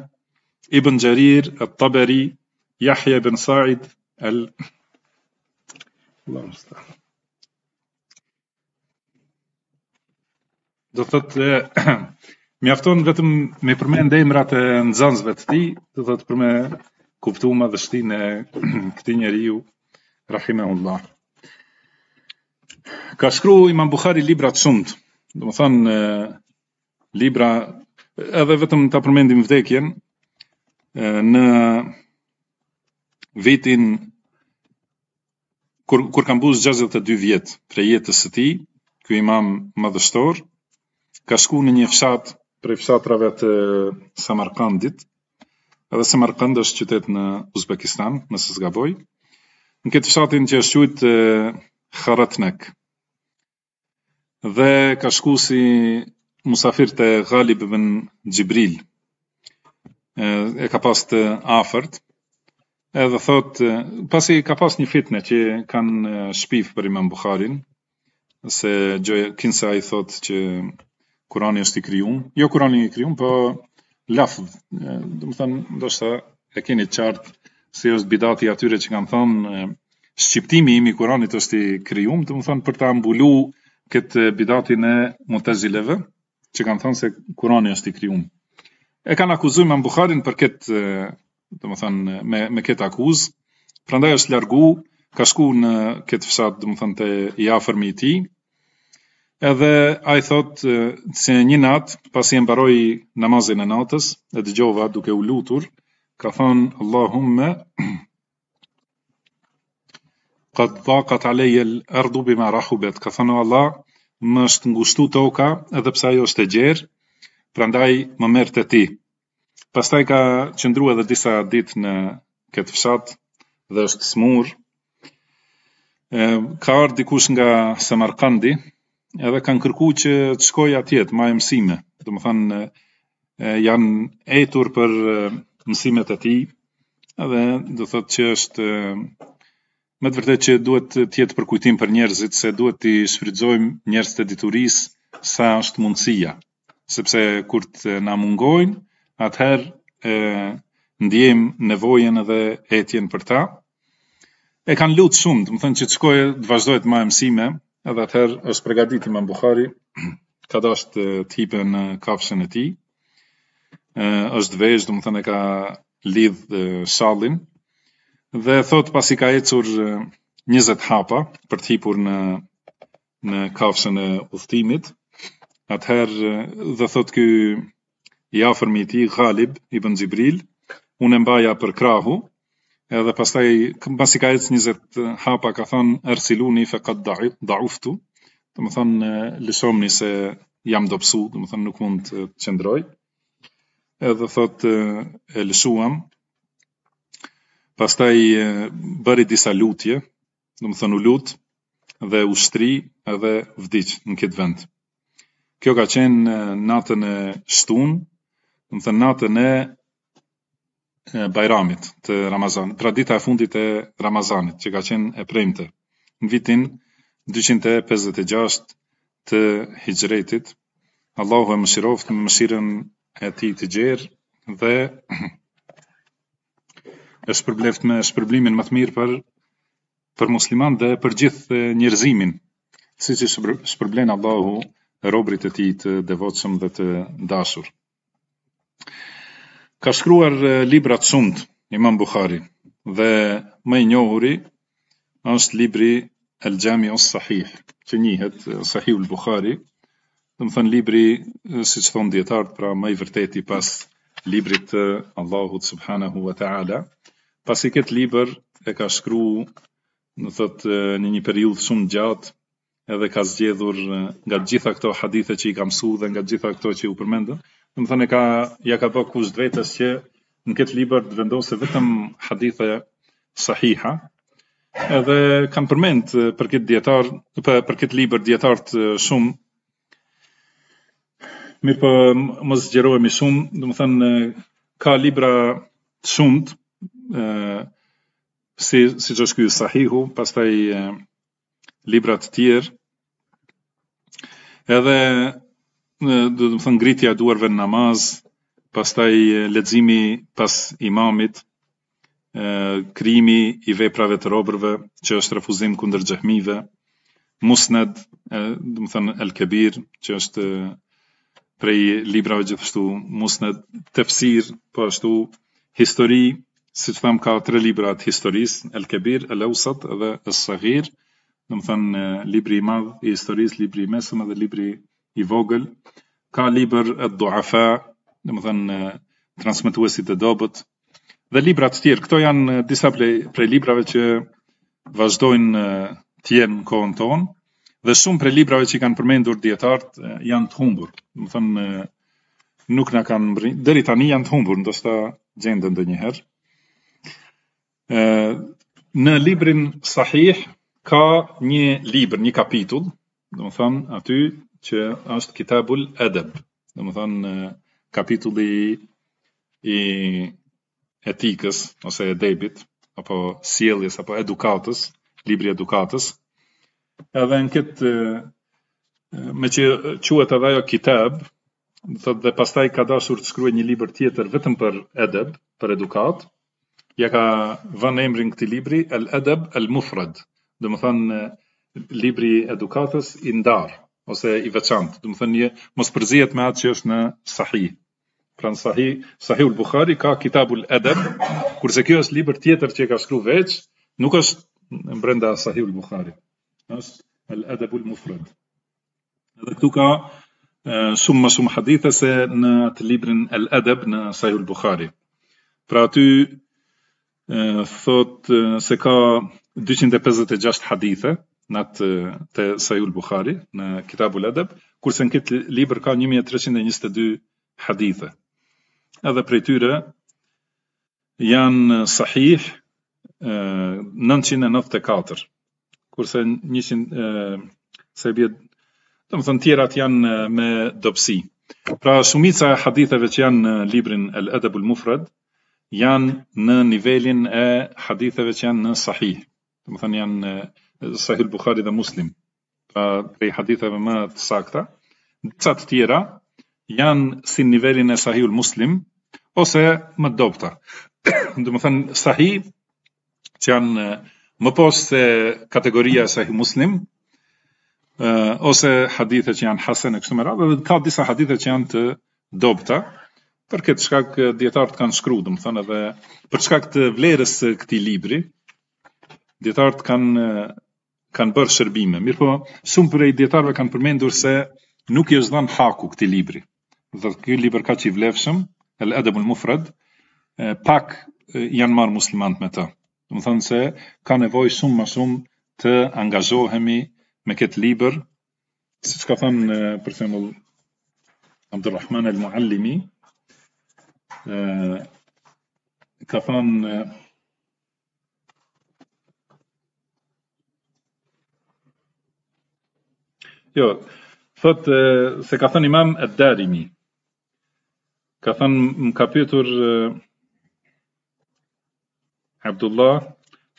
Ibn Jarir al-Tabari, Yahya ibn Sa'id al Allahu musta'an. Do thotë mjafton vetëm me përmend emrat e nxënësve të tij, do thotë për me kuptu madhështinë e këtij njeriu rahimahullah. Ka shkru Imam Bukhari libra të shumtë, domethënë libra edhe vetëm ta përmendim vdekjen në vitin kur, kur ka mbush 62 vjet prej jetës së tij, ky imam madhështor, ka shku në një fshat prej fshatrave të Samarkandit, Edhe Samarkand është qytet në Uzbekistan, nëse s'gaboj. Në këtë fshatin që është qujt Kharatnek. Dhe ka shku si musafir te Ghalib ibn Gjibril. E ka pas të afërt. Edhe thot, pasi ka pas një fitne që kanë shpif për imam Bukharin, se gjoja kinse ai thotë që Kurani është i krijuar. Jo Kurani i krijuar, po lafz. Domethënë, ndoshta e keni qartë si është bidati i atyre që kanë thënë shqiptimi im i Kuranit është i krijuar, domethënë për ta mbulu këtë bidatin e Mutazileve, që kanë thënë se Kurani është i krijuar. E kanë akuzuar Imam Buharin për këtë domethënë me me këtë akuzë. Prandaj është largu, ka shku në këtë fshat, domethënë te i afërmi i tij. Edhe ai thot se një natë, pasi e mbaroi namazin e natës, e dëgjova duke u lutur, ka thënë Allahumma qad daqat alayya al-ardu bima rahubat. Ka thënë Allah, më është ngushtu toka, edhe pse ajo është e gjerë, prandaj më merr te ti. Pastaj ka qëndru edhe disa ditë në këtë fshat dhe është smur. Ka ardh dikush nga Samarkandi, edhe kanë kërku që të shkojë atje të mbajë mësime. Domethënë janë etur për mësimet e tij, edhe do thotë që është me të vërtetë që duhet të jetë përkujtim për njerëzit se duhet t'i shfrytëzojmë njerëzit e diturisë sa është mundësia. sepse kur të na mungojnë, atëherë e ndjejmë nevojën edhe etjen për ta. E kanë lutë shumë, domethënë që të shkojë, të vazhdojë të majë mësime, edhe atëherë është pregatit Imam Buhari, ka dashtë të, të hipe në kafshën e tij. Ë është vesh, domethënë e ka lidh shallin dhe thot pasi ka ecur 20 hapa për të hipur në në kafshën e udhëtimit, atëherë dhe thot ky i afërmi i tij Ghalib ibn Xhibril, unë e mbaja për krahu, edhe pastaj pasi ka ec 20 hapa ka thënë ersiluni fe qad dauftu, domethënë lëshomni se jam dobësu, domethënë nuk mund të qëndroj. Edhe thot e lëshuam. Pastaj bëri disa lutje, domethënë u lut dhe u shtri edhe vdiq në këtë vend. Kjo ka qenë natën e shtunë, domethënë natën e Bajramit të Ramazanit, pra dita e fundit e Ramazanit, që ka qenë e premte, në vitin 256 të hixhretit, Allahu e mëshiroft me mëshirën e tij të gjerë dhe e shpërbleft me shpërblimin më të mirë për për musliman dhe për gjithë njerëzimin, siç i shpërblen Allahu robërit e tij të devotshëm dhe të dashur. Ka shkruar libra të shumtë Imam Buhari dhe më i njohuri është libri El Xhamius Sahih, që njihet Sahihul Buhari, domethënë libri, siç thonë dietarët, pra më i vërteti pas librit të Allahut subhanahu wa taala, pasi këtë libër e ka shkru, domethënë në një periudhë shumë të gjatë, edhe ka zgjedhur nga të gjitha këto hadithe që i ka msu dhe nga të gjitha këto që u përmendën, domethënë e ka ia ka ba kusht vetes që në këtë libër të vendosë vetëm hadithe sahiha. Edhe kanë përmend për këtë dietar, për, për këtë libër dietar të shumtë. Mirëpo mos zgjerohemi shumë, domethënë ka libra të shumtë, ë si siç është ky Sahihu, pastaj libra të tjerë, edhe domethënë ngritja e duarve në namaz, pastaj leximi pas imamit, krijimi i veprave të robërve, që është refuzim kundër xhehmive, Musned, domethënë El Kebir, që është prej librave gjithashtu, Musned, tefsir, po ashtu, histori, siç thamë ka tre libra të historisë, El Kebir, El Eusat edhe El Sagir, domethënë libri i madh i historisë, libri i mesëm edhe libri i vogël, ka libër Ed Duafa, domethënë transmetuesit e dobët, dhe libra të tjerë. Këto janë disa prej librave që vazhdojnë të jenë në kohën tonë dhe shumë prej librave që i kanë përmendur dijetarët janë të humbur. Domethënë nuk na kanë mbri. Deri tani janë të humbur, ndoshta gjenden ndonjëherë. Ë në librin Sahih ka një libër, një kapitull Domethënë aty që është kitabul edeb, domethënë kapitulli i etikës ose edebit, apo sjelljes, apo edukatës, libri i edukatës, edhe në këtë, meqë quhet edhe ajo kitab, do thotë dhe pastaj ka dashur të shkruajë një libër tjetër vetëm për edeb, për edukatë, ia ka vënë emrin këtij libri, El Edeb El Mufred, domethënë libri i edukatës i ndarë, ose i veçantë, domethënë që mos përzihet me atë që është në Sahih. Pra në Sahih, Sahihul Bukhari ka kitabul edeb, kurse kjo është libër tjetër që e ka shkru veç, nuk është në brenda Sahihul Bukhari, është El Edebul Mufred. Edhe këtu ka shumë më shumë hadithe se në atë librin El Edeb në Sahihul Bukhari. Pra aty thotë se ka 256 hadithe në atë të Sahihul Bukhari në Kitabul Edeb, kurse në këtë libër ka 1322 hadithe. Edhe prej tyre Janë sahih nëntëqind e nëntëdhjetë e katër, kurse njëqind se bie domethënë tjerat janë me dobësi. Pra shumica e haditheve që janë në librin El Adab El Mufrad janë në nivelin e haditheve që janë në sahih, domethënë janë Sahih Buhari dhe Muslim. prej haditheve më të sakta, disa të tjera janë si nivelin e Sahihul Muslim ose më të dobëta. Domethënë sahih që janë më pas se kategoria e Sahih Muslim ose hadithe që janë hasan e kështu me radhë, dhe ka disa hadithe që janë të dobëta. Për këtë shkak dijetarët kanë shkru, domethënë edhe për shkak të vlerës së këtij libri, dijetarët kanë kanë bërë shërbime, mirëpo, shumë prej dijetarëve kanë përmendur se nuk i është dhanë haku këtij libri. Dhe ky libër kaq i vlefshëm, El Edebul Mufred, pak janë marrë muslimanët me të. Domethënë se ka nevojë shumë ma shumë të angazhohemi me këtë libër, siç ka thënë për shembull Abdurrahman el Muallimi, ka thënë Jo, thot se ka thënë imam Ed Darimi. Ka thënë, më ka pyetur Abdullah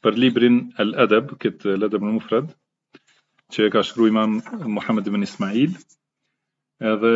për librin El Edeb, këtë El Edeb el Mufred, që e ka shkru imam Muhammed ibn Ismail, edhe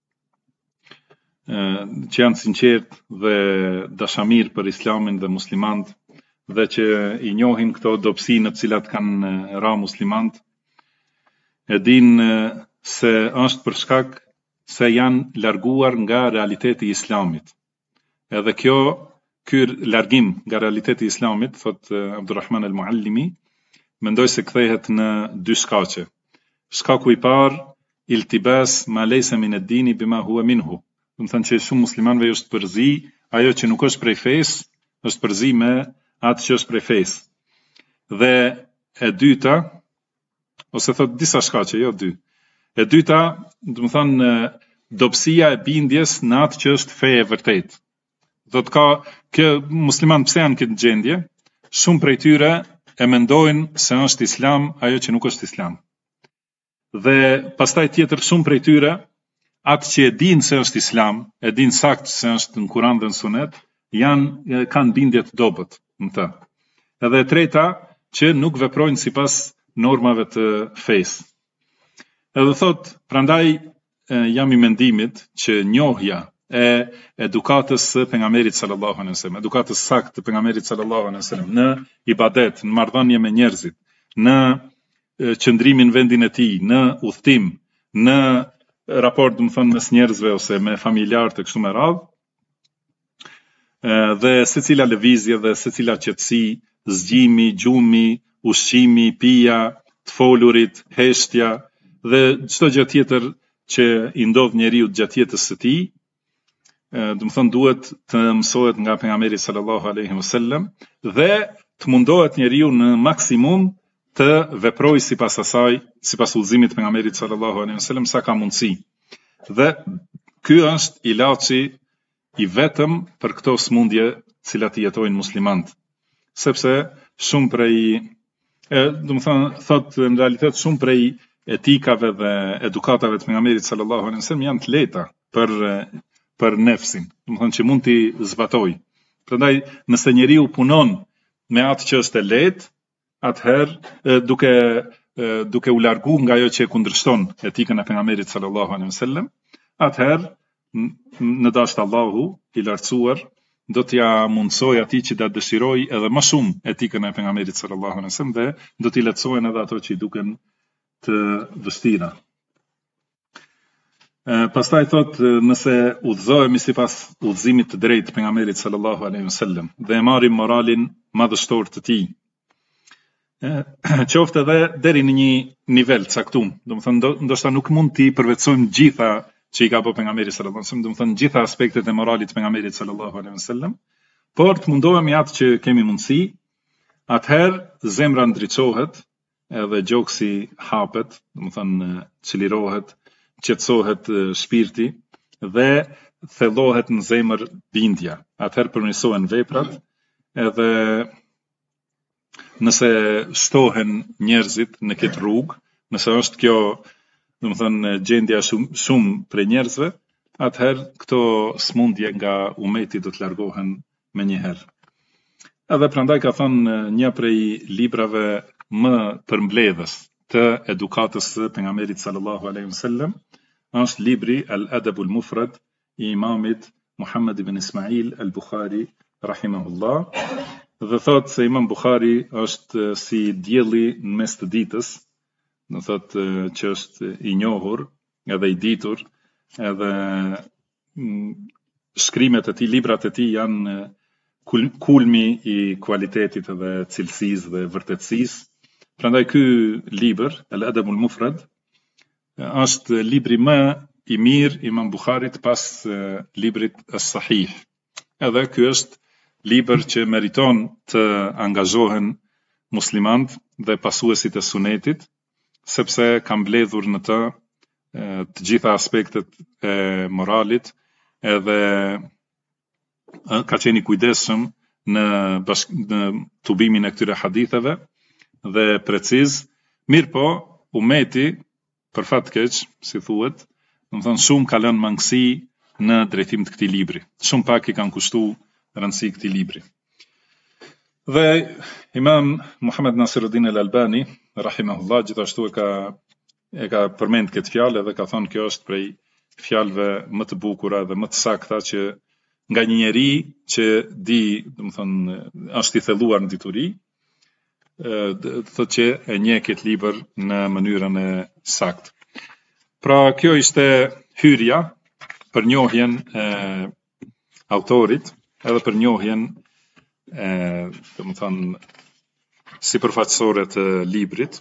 që janë sinqertë dhe dashamirë për Islamin dhe muslimanët dhe që i njohin këto dobësi në të cilat kanë ra muslimanët e dinë se është për shkak se janë larguar nga realiteti i Islamit. Edhe kjo ky largim nga realiteti i Islamit, thotë Abdurrahman al-Muallimi, mendoj se kthehet në dy shkaqe. Shkaku i parë, iltibas ma lejse mined dini bima hua minhu, domethënë që shumë muslimanve i është përzi ajo që nuk është prej fesë, është përzi me atë që është prej fesë. Dhe e dyta, ose thot disa shkaqe, jo dy. E dyta, domethënë dobësia e bindjes në atë që është fe e vërtetë. Do të ka këta muslimanë pse janë këtë gjendje, shumë prej tyre e mendojnë se është islam ajo që nuk është islam. Dhe pastaj tjetër shumë prej tyre Atë që e dinë se është Islam, e dinë saktë se është në Kuran dhe në Sunet, janë kanë bindje të dobët në të. Edhe e treta, që nuk veprojnë sipas normave të fesë. Edhe thot, prandaj jam i mendimit që njohja e edukatës së pejgamberit sallallahu alejhi ve sellem, edukatës saktë të pejgamberit sallallahu alejhi ve sellem në ibadet, në marrëdhënie me njerëzit, në qëndrim në vendin e tij, në udhëtim, në raport domethënë mes njerëzve ose me familjarët e kështu me radhë. Dhe secila lëvizje dhe secila qetësi, zgjimi, gjumi, ushqimi, pija, të folurit, heshtja dhe çdo gja tjetër që i ndodh njeriut gjatë jetës së tij, domethënë duhet të mësohet nga pejgamberi sallallahu alaihi wasallam dhe të mundohet njeriu në maksimum të veprojë sipas asaj, sipas udhëzimit të pejgamberit sallallahu alaihi wasallam sa ka mundësi. Dhe ky është ilaçi i vetëm për këto smundje të cilat i jetojnë muslimant. Sepse shumë prej E, domethënë, thot në realitet shumë prej etikave dhe edukatave të pejgamberit sallallahu alaihi wasallam janë të lehta për për nefsin, domethënë që mund t'i zbatoj. Prandaj, nëse njeriu punon me atë që është e lehtë, atëherë duke duke u largu nga ajo që e kundërshton etikën e pejgamberit sallallahu alaihi wasallam, atëherë në dashtë Allahu i lartësuar do t'ia mundësojë atij që ta dëshirojë edhe më shumë etikën e Pejgamberit sallallahu alejhi ve sellem dhe do t'i lehtësohen edhe ato që i duken të vështira. Pastaj thotë, nëse udhëzohemi sipas udhëzimit të drejtë të Pejgamberit sallallahu alejhi ve sellem dhe e marrim moralin madhështor të tij, qoftë edhe deri në një nivel të caktuar. Domethënë ndoshta nuk mund t'i përvetësojmë gjitha që i ka bërë pejgamberi sallallahu alajhi wasallam, domethënë gjitha aspektet e moralit të pejgamberit sallallahu alajhi wasallam, por të mundohemi atë që kemi mundësi, atëherë zemra ndriçohet, edhe gjoksi hapet, domethënë çlirohet, qetësohet shpirti dhe thellohet në zemër bindja. Atëherë përmirësohen veprat edhe nëse shtohen njerëzit në këtë rrugë, nëse është kjo, domethënë gjendja shumë prej njerëzve, atëherë këto sëmundje nga umeti do të largohen menjëherë. Edhe prandaj ka thënë një prej librave më përmbledhës të edukatës së pejgamberit sallallahu alejhi wasallam është libri Al-Adabul Mufrad i imamit Muhammed ibn Ismail al-Bukhari rahimahullah dhe thotë se Imam Bukhari është si dielli në mes të ditës, do thotë që është i njohur edhe i ditur, edhe mm, shkrimet e tij, librat e tij janë kulmi i kualitetit edhe cilësisë dhe vërtetësisë. Prandaj ky libër, El Adabul Mufrad, Është libri më i mirë i Imam Buharit pas librit As-Sahih. Edhe ky është libër që meriton të angazhohen muslimanët dhe pasuesit e Sunetit, sepse ka mbledhur në të të gjitha aspektet e moralit edhe ka qenë i kujdesshëm në bashk në tubimin e këtyre haditheve dhe preciz, mirëpo umeti për fat të keq, si thuhet, domethënë shumë ka lënë mangësi në drejtim të këtij libri. Shumë pak i kanë kushtu rëndësi këtij libri. Dhe Imam Muhammed Nasiruddin al-Albani, rahimahullah, gjithashtu e ka e ka përmend këtë fjalë edhe ka thënë kjo është prej fjalëve më të bukura dhe më të sakta që nga një njeri që di, domethënë, është i thelluar në dituri, thotë që e njeh këtë libër në mënyrën e sakt. Pra kjo ishte hyrja për njohjen e autorit, edhe për njohjen e, domethënë, si sipërfaqësore të librit,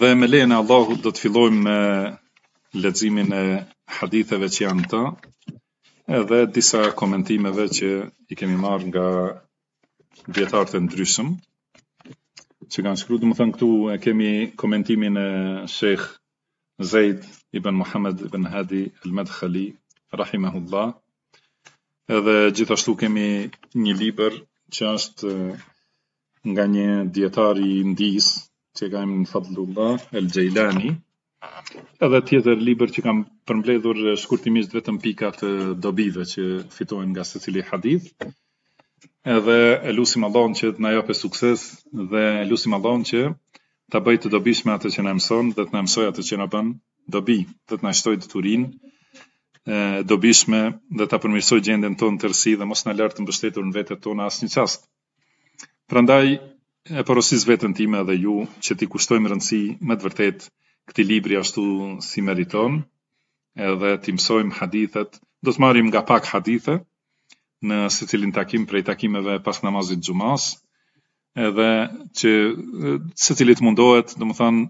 Dhe me lejen e Allahut do të fillojmë me leximin e haditheve që janë të, edhe disa komentimeve që i kemi marrë nga dijetarët e ndryshëm, që kanë shkru, domethënë këtu e kemi komentimin e Sheikh Zejd ibn Muhammed ibn Hadi al-Madkhali, rahimahullah, edhe gjithashtu kemi një libër që është nga një dijetar i Indisë, që ka emrin Fadlullah El Xheilani. Edhe tjetër libër që kam përmbledhur shkurtimisht vetëm pikat e dobive që fitohen nga secili hadith. Edhe e lusim Allahun që të na japë sukses dhe e lusim Allahun që ta bëjë të dobishme atë që na mëson dhe të na mësojë atë që na bën dobi, dhe të na shtojë diturin e dobishme dhe ta përmirësojë gjendjen tonë tërësi dhe mos na lërë të mbështetur në vetet tona asnjë çast. Prandaj e porosis veten time dhe ju që t'i kushtojmë rëndësi me të vërtetë këtij libri ashtu si meriton edhe t'i mësojmë hadithet, do të marrim nga pak hadithe në secilin takim prej takimeve pas namazit të xhumas, edhe që secili të mundohet, domethënë,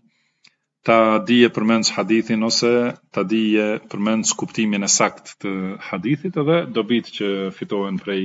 ta dijë përmendsh hadithin ose ta dijë përmendsh kuptimin e saktë të hadithit edhe dobitë që fitohen prej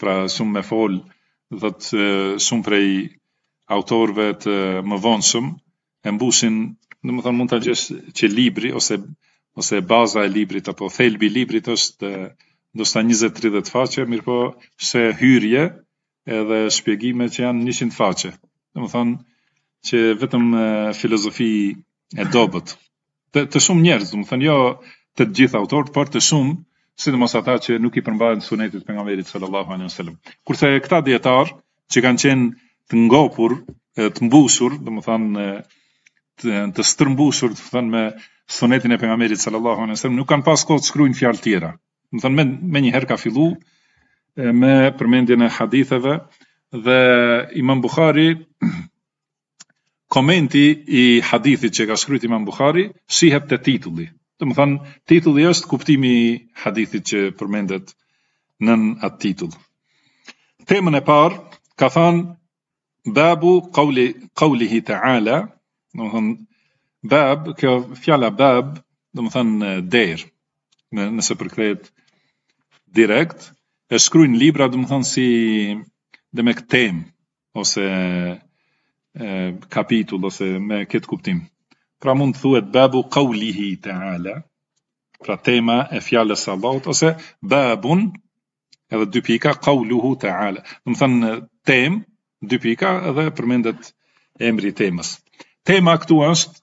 Pra shumë me fol, thot shumë prej autorëve të mëvonshëm e mbushin, domethënë mund ta gjesh që libri ose ose baza e librit apo thelbi i librit është ndoshta 20-30 faqe, mirëpo se hyrje edhe shpjegime që janë 100 faqe. Domethënë që vetëm filozofi e dobët. të, të shumë njerëz, domethënë jo të të gjithë autorët, por të shumë, sidomos ata që nuk i përmbahen sunetit të pejgamberit sallallahu alaihi wasallam. Kurse këta dijetarë që kanë qenë të ngopur, të mbushur, domethënë të, të stërmbushur, domethënë me sunetin e pejgamberit sallallahu alaihi wasallam, nuk kanë pas kohë të shkruajnë fjalë tjera. Domethënë me, me një herë ka fillu me përmendjen e haditheve dhe Imam Buhari Komenti i hadithit që e ka shkrujt Imam Buhari shihet te titulli. Domethënë, titulli është kuptimi i hadithit që përmendet nën atë titull. Temën e parë ka thënë Babu qawli qawlihi ta'ala, domethënë bab, kjo fjala bab, domethënë derë, në, nëse përkthehet direkt, e shkruajnë libra domethënë si demek temë, ose kapitull ose me këtë kuptim. Pra mund të thuhet babu qawlihi ta'ala, pra tema e fjalës së Allahut ose babun edhe dy pika qawluhu ta'ala. Domethënë temë dy pika edhe përmendet emri i temës. Tema këtu është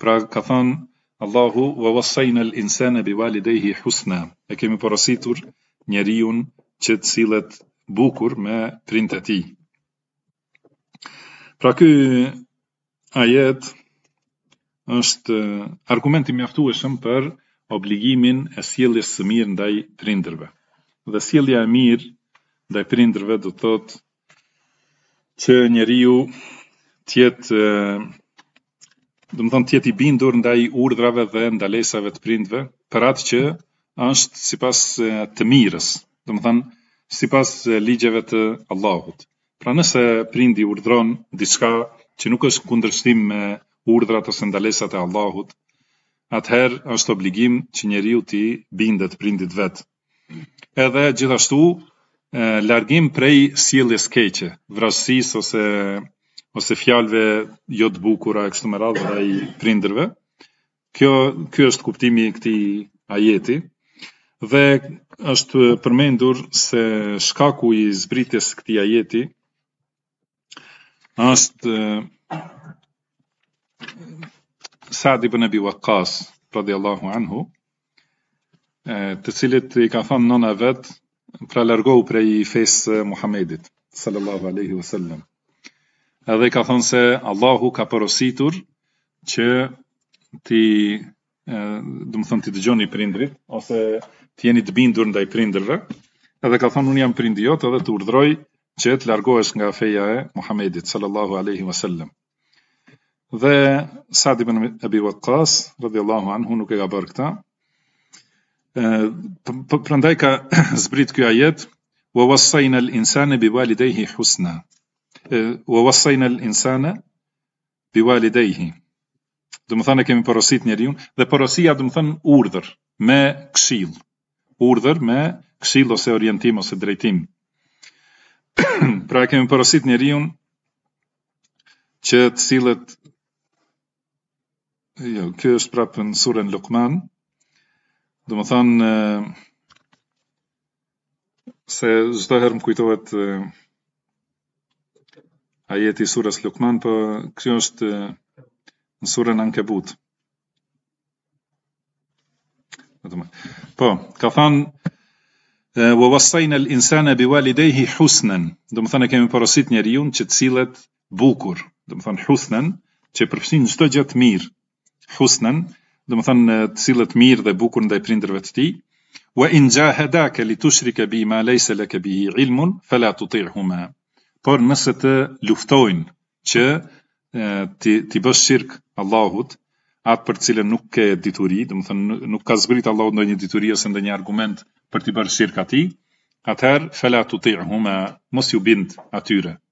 Pra ka thënë Allahu wa wasaina al insana bi walidayhi husna. E kemi porositur njeriun që të sillet bukur me prindët e tij. Pra ky ajet është argument i mjaftueshëm për obligimin e sjelljes së mirë ndaj prindërve. Dhe sjellja e mirë ndaj prindërve do të thotë që njeriu të jetë domethënë të jetë i bindur ndaj urdhrave dhe ndalesave të prindve për atë që është sipas të mirës, domethënë sipas ligjeve të Allahut. Pra nëse prindi urdhëron diçka që nuk është kundërshtim me urdhrat ose ndalesat e Allahut, atëherë është obligim që njeriu t'i bindet prindit vet, edhe gjithashtu largim prej sjelljes së keqe, vrazhdësisë ose ose fjalëve jo të bukura e kështu me radhë ndaj prindërve. Kjo ky është kuptimi i këtij ajeti dhe është përmendur se shkaku i zbritjes së këtij ajeti është Sa'd ibn Abi Waqqas radiallahu anhu, të cilit i ka thënë nëna vet, pra largohu prej fesë së Muhamedit sallallahu alaihi wasallam. Edhe i ka thënë se Allahu ka porositur që ti domethënë t'i dëgjoni prindërit ose të jeni të bindur ndaj prindërve, edhe ka thënë unë jam prindi jot edhe të urdhëroj që të largohesh nga feja e Muhamedit sallallahu alaihi wasallam. Dhe Sa'd ibn Abi Waqqas radhiyallahu anhu nuk e ka bërë këtë. Prandaj ka zbrit ky ajet wa wassayna al-insana bi walidayhi husna. Wa wassayna al-insana bi walidayhi. Domethënë e kemi porosit njeriun dhe porosia domethënë urdhër me këshillë. Urdhër me këshillë ose orientim ose drejtim. pra e kemi porosit njeriun që të sillet jo, kjo është prapë në surën Luqman. Domethënë se çdo herë më kujtohet ajeti i surës Lukman, po kjo është në surën Ankebut. Po, ka thënë wa wasayna al-insana biwalidayhi husnan, domethënë e kemi porosit njeriun që të sillet bukur, domethënë husnan, që përfshin çdo gjë të mirë, husnen, domethënë të sillet mirë dhe bukur ndaj prindërve të tij, wa in jahadake li tushrike bi ma lejse leke bihi ilmun fela tuti'huma. Por nëse të luftojnë që ti t'i bësh shirk Allahut, atë për të cilën nuk ke dituri, domethënë nuk ka zbrit Allahu ndonjë dituri ose ndonjë argument për t'i bërë shirk atij, atëherë fela tuti'huma, mos iu bind atyre.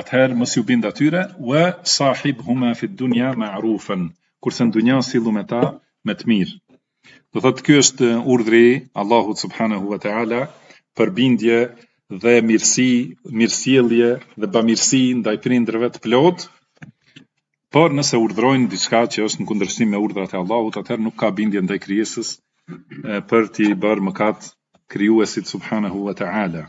Atëherë mos iu bind atyre, wa sahibhuma fi dunya ma'rufan, kurse në dunja sillu me ta me të mirë. Do thotë ky është urdhri i Allahut subhanahu wa ta'ala për bindje dhe mirësi, mirësjellje dhe bamirësi ndaj prindërve të plotë, por nëse urdhërojnë diçka që është në kundërshtim me urdhrat e Allahut, atëherë nuk ka bindje ndaj krijesës për t'i bërë mëkat krijuesit subhanahu wa ta'ala.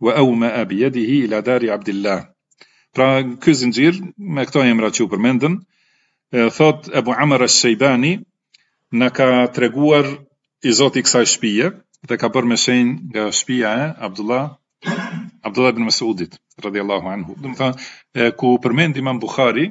Wa awma'a bi yadihi ila dari Abdillah. Pra ky zinxhir me këto emra që u përmendën, thot Abu Amr al-Shaybani na ka treguar i zoti i kësaj shtëpie dhe ka bërë me shenjë nga shtëpia e Abdullah Abdullah ibn Mas'udit radhiyallahu anhu. Domethënë ku përmend Imam Buhari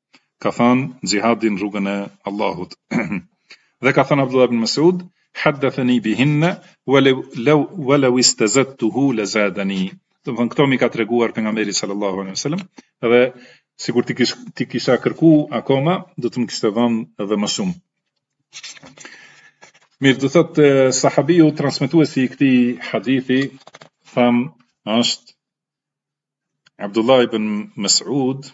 ka thënë xhihadi në rrugën e Allahut. Dhe ka thënë Abdullah ibn Mas'ud, Haddathani bihinna walaw walaw istazadtuhu lazadani. Domethënë këto m'i ka treguar pejgamberi sallallahu alaihi wasallam dhe sikur t'i kish t'i kisha kërku akoma do të më kishte dhënë edhe më shumë. Mirë, do thotë sahabiu transmetuesi i këtij hadithi, thamë, është Abdullah ibn Mes'ud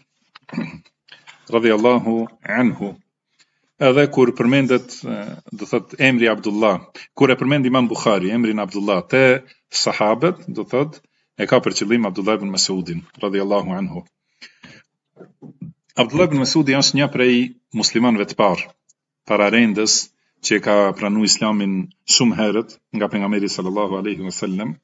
radhiyallahu anhu edhe kur përmendet do thot emri Abdullah kur e përmend Imam Buhari emrin Abdullah te sahabët do thot e ka për qëllim Abdullah ibn Mes'udin radhiyallahu anhu Abdullah ibn Mes'udi është një prej muslimanëve të parë pararendës që ka pranu Islamin shumë herët nga pejgamberi sallallahu alaihi wasallam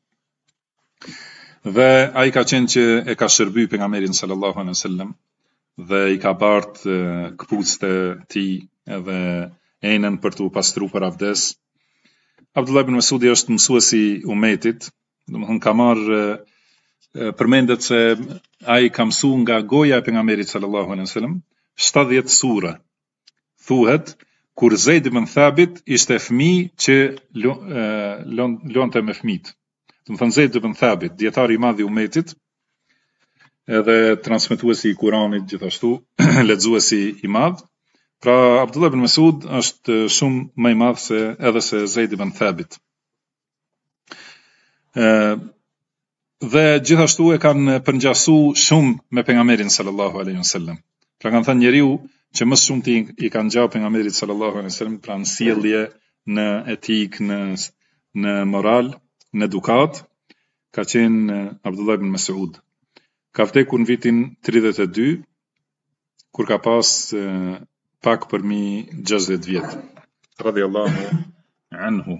Dhe ai ka qenë që e ka shërby pejgamberin sallallahu alaihi wasallam dhe i ka bart këpucët e tij dhe enën për t'u pastru për avdes. Abdullah ibn Mesudi është mësuesi i umetit, domethënë ka marrë përmendet se ai ka mësu nga goja e pejgamberit sallallahu alaihi wasallam 70 sure, thuhet, kur Zejd ibn Thabit ishte fmi që lunte me fëmijët. Domethënë Zejd ibn Thabit, dietari i madh i umetit, edhe transmetuesi i Kuranit gjithashtu, lexuesi i madh. Pra Abdullah ibn Mesud është shumë më i madh se edhe se Zejd ibn Thabit. ë dhe gjithashtu e kanë përngjasu shumë me pejgamberin sallallahu alaihi wasallam. Pra kanë thënë njeriu që më së shumti i ka ngja pejgamberit sallallahu alaihi wasallam pra në sjellje, në etikë, në në moral, në edukatë, ka qenë Abdullah ibn Mas'ud. Ka vdekur në vitin 32 kur ka pas pak përmbi 60 vjet. Radiyallahu anhu.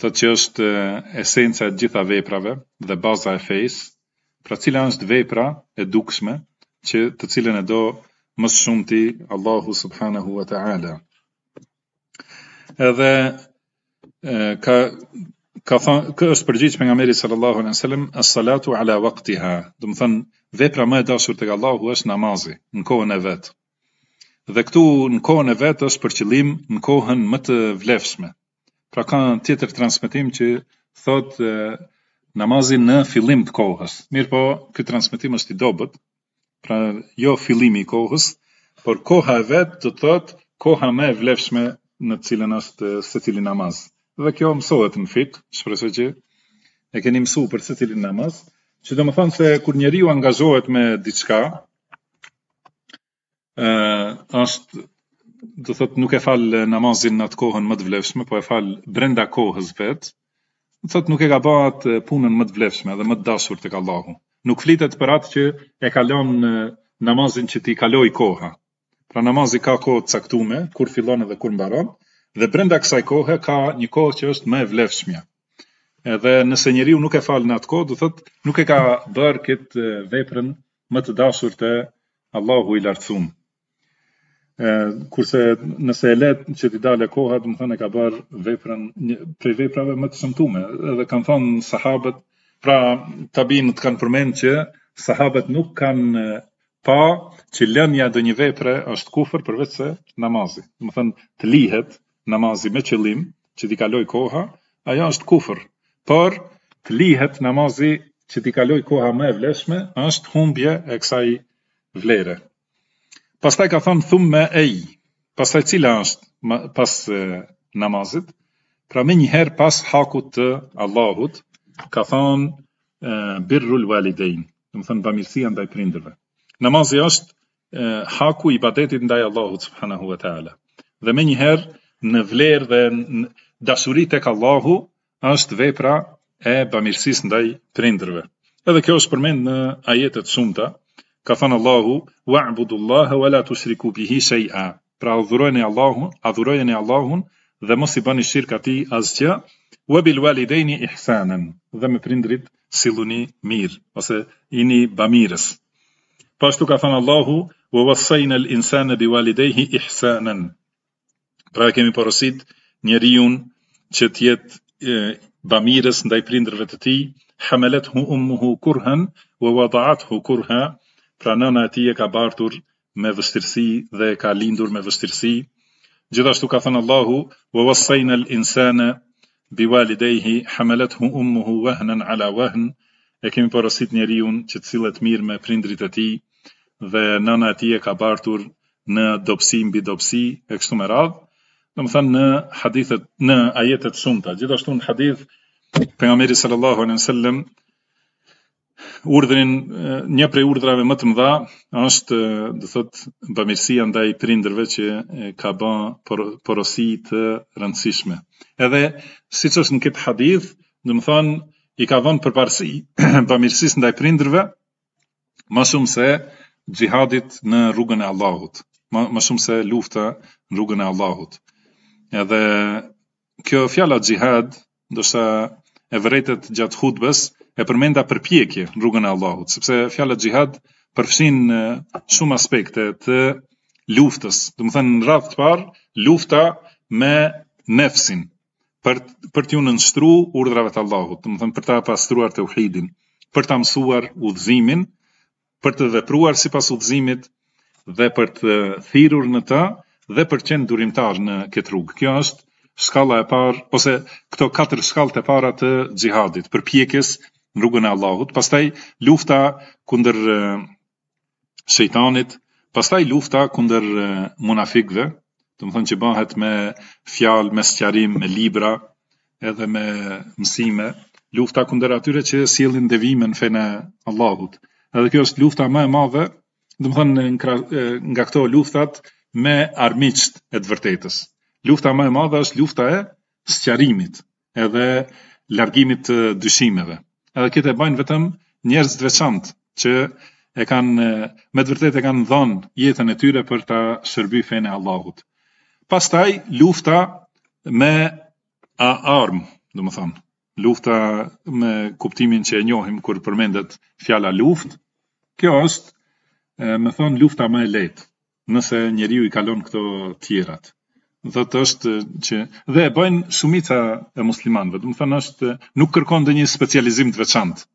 të që është esenca e të gjitha veprave dhe baza e fejs, pra cila është vepra e dukshme që të cilën e do më së shumti Allahu subhanahu wa taala. Edhe ka ka thënë kë është përgjigj pejgamberi sallallahu alaihi wasallam as-salatu ala waqtiha, domethënë vepra më e dashur tek Allahu është namazi në kohën e vet. Dhe këtu në kohën e vet është për qëllim në kohën më të vlefshme, Pra ka tjetër transmetim që thotë namazi në fillim të kohës. Mirëpo, ky transmetim është i dobët, pra jo fillimi i kohës, por koha e vet do të thotë koha më e vlefshme në të cilën është secili namaz. Dhe kjo mësohet në fikh, shpresoj që e keni mësuar për secilin namaz, që domethënë se kur njeriu angazhohet me diçka, është do thot nuk e fal namazin në atë kohën më të vlefshme, po e fal brenda kohës vet, do thot nuk e ka bërë atë punën më të vlefshme dhe më të dashur tek Allahu. Nuk flitet për atë që e ka lënë namazin që t'i kaloj koha. Pra namazi ka kohë të caktuar, kur fillon dhe kur mbaron, dhe brenda kësaj kohe ka një kohë që është më e vlefshmja. Edhe nëse njeriu nuk e fal në atë kohë, do thot nuk e ka bërë këtë veprën më të dashur te Allahu i Lartësumë. Kurse nëse e le që t'i dalë koha, domethënë e ka bërë veprën një prej veprave më të shëmtuara. Edhe kanë thënë sahabët, pra tabiinët kanë përmend që sahabët nuk kanë pa që lënia ndonjë vepre është kufër përveç se namazi. Domethënë të lihet namazi me qëllim që t'i kalojë koha, ajo është kufër. Por të lihet namazi që t'i kalojë koha më e vlefshme, është humbje e kësaj vlere. Pastaj ka thënë thumme ej, pastaj cila është pas namazit, pra menjëherë pas hakut të Allahut, ka thënë birrul walidejn, domethënë bamirësia ndaj prindërve. Namazi është haku i ibadetit ndaj Allahut subhanahu wa taala. Dhe menjëherë në vlerë dhe dashuri tek Allahu është vepra e bamirësisë ndaj prindërve. Edhe kjo është përmend në ajete të shumta, ka thënë Allahu wa'budullaha wa la tushriku bihi shay'a. pra adhurojeni Allahun, adhurojeni Allahun dhe mos i bëni shirk atij asgjë, wa bil walidaini ihsanan, dhe me prindërit silluni mirë ose jini bamirës. Po ashtu ka thënë Allahu, wa wassayna al insana bi walidayhi ihsanan. Pra e kemi porosit njeriun që të jetë bamirës ndaj prindërve të tij, hamalathu ummuhu kurhan wa wada'athu kurha, pra nëna e tij e ka bartur me vështirësi dhe e ka lindur me vështirësi. Gjithashtu ka thënë Allahu: "Wa wassayna al-insana biwalidayhi hamalathu ummuhu wahnan ala wahn", e kemi porosit njeriun që të sillet mirë me prindërit e tij dhe nëna e tij e ka bartur në dobësi mbi dobësi e kështu me radhë, domethënë në hadithe në ajete të shumta. Gjithashtu në hadith pejgamberi sallallahu alaihi wasallam urdhrin një prej urdhrave më të mëdha është do thot bamirësia ndaj prindërve që ka ba porosi të rëndësishme. Edhe siç është në këtë hadith, domethënë i ka vënë përparësi bamirësisë ndaj prindërve më shumë se xhihadit në rrugën e Allahut, më, më shumë se lufta në rrugën e Allahut. Edhe kjo fjala xhihad Ndoshta e vërejtët gjatë hutbes, e përmenda përpjekje në rrugën e Allahut, sepse fjala xhihad përfshin shumë aspekte të luftës. Domethënë në radhë të parë, lufta me nefsin për për t'iu nënshtru urdhrave të Allahut, domethënë për ta pastruar teuhidin, për ta mësuar udhëzimin, për të vepruar sipas udhëzimit dhe për të thirrur në të dhe për të qenë durimtar në këtë rrugë. Kjo është shkalla e parë ose këto katër shkallët e para të xhihadit, përpjekjes në rrugën e Allahut, pastaj lufta kundër shejtanit, pastaj lufta kundër munafikëve, domethënë që bëhet me fjalë, me sqarim, me libra, edhe me mësime, lufta kundër atyre që sjellin devijime në fenë e Allahut. Edhe kjo është lufta më e madhe, domethënë nga këto luftat me armiqt e të vërtetës. Lufta më e madhe është lufta e sqarimit, edhe largimit të dyshimeve. Edhe këtë e bajnë vetëm njerëz të veçantë që e kanë me të vërtetë e kanë dhënë jetën e tyre për ta shërbyer fenë e Allahut. Pastaj lufta me a armë, domethënë, lufta me kuptimin që e njohim kur përmendet fjala luftë, kjo është, domethënë, lufta më e lehtë. nëse njeriu i kalon këto tjerat. Domethënë është që dhe e bëjnë shumica e muslimanëve. Domethënë është nuk kërkon ndonjë specializim të veçantë.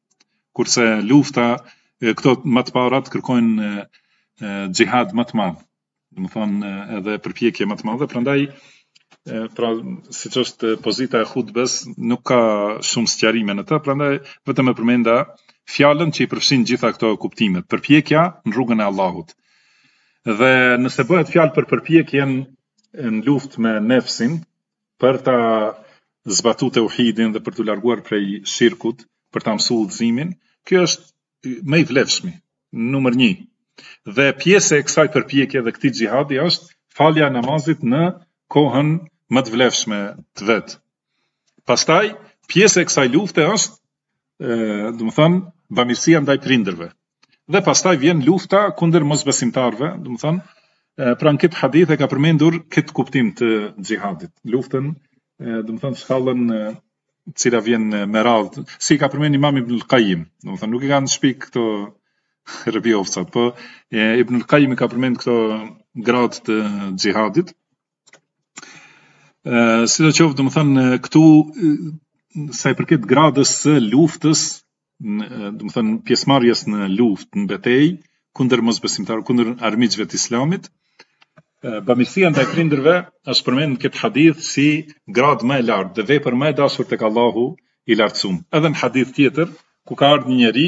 Kurse lufta këto më të parat kërkojnë xhihad më të madh. Domethënë edhe përpjekje më të madhe, prandaj pra siç është pozita e hutbes nuk ka shumë sqarime në të, prandaj vetëm e përmenda fjalën që i përfshin të gjitha këto kuptime. Përpjekja në rrugën e Allahut. Dhe nëse bëhet fjalë për përpjekjen në luftë me nefsin për ta zbatuar teuhidin dhe për t'u larguar prej shirkut, për ta mësuar udhëzimin, kjo është më i vlefshmi, numër një. Dhe pjesë e kësaj përpjekje dhe këtij xhihadi është falja e namazit në kohën më të vlefshme të vet. Pastaj, pjesë e kësaj lufte është domethënë bamirësia ndaj prindërve. Dhe pastaj vjen lufta kundër mosbesimtarëve, domethënë pra në këtë hadith e ka përmendur këtë kuptim të xhihadit, luftën, domethënë shkallën e cila vjen me radhë, si i ka përmend Imam Ibn al-Qayyim, domethënë nuk i kanë shpik këto rebiovcat, po Ibn al-Qayyim i ka përmend këto gradë të xhihadit, sido qoftë, domethënë këtu sa i përket gradës së luftës, domethënë pjesëmarrjes në luftë, në betejë kundër mosbesimtarëve, kundër armiqve të Islamit, bamirësia ndaj prindërve është përmendur në këtë hadith si gradë më e lartë dhe vepër më e dashur tek Allahu i lartësuar. Edhe në hadith tjetër ku ka ardhur një njeri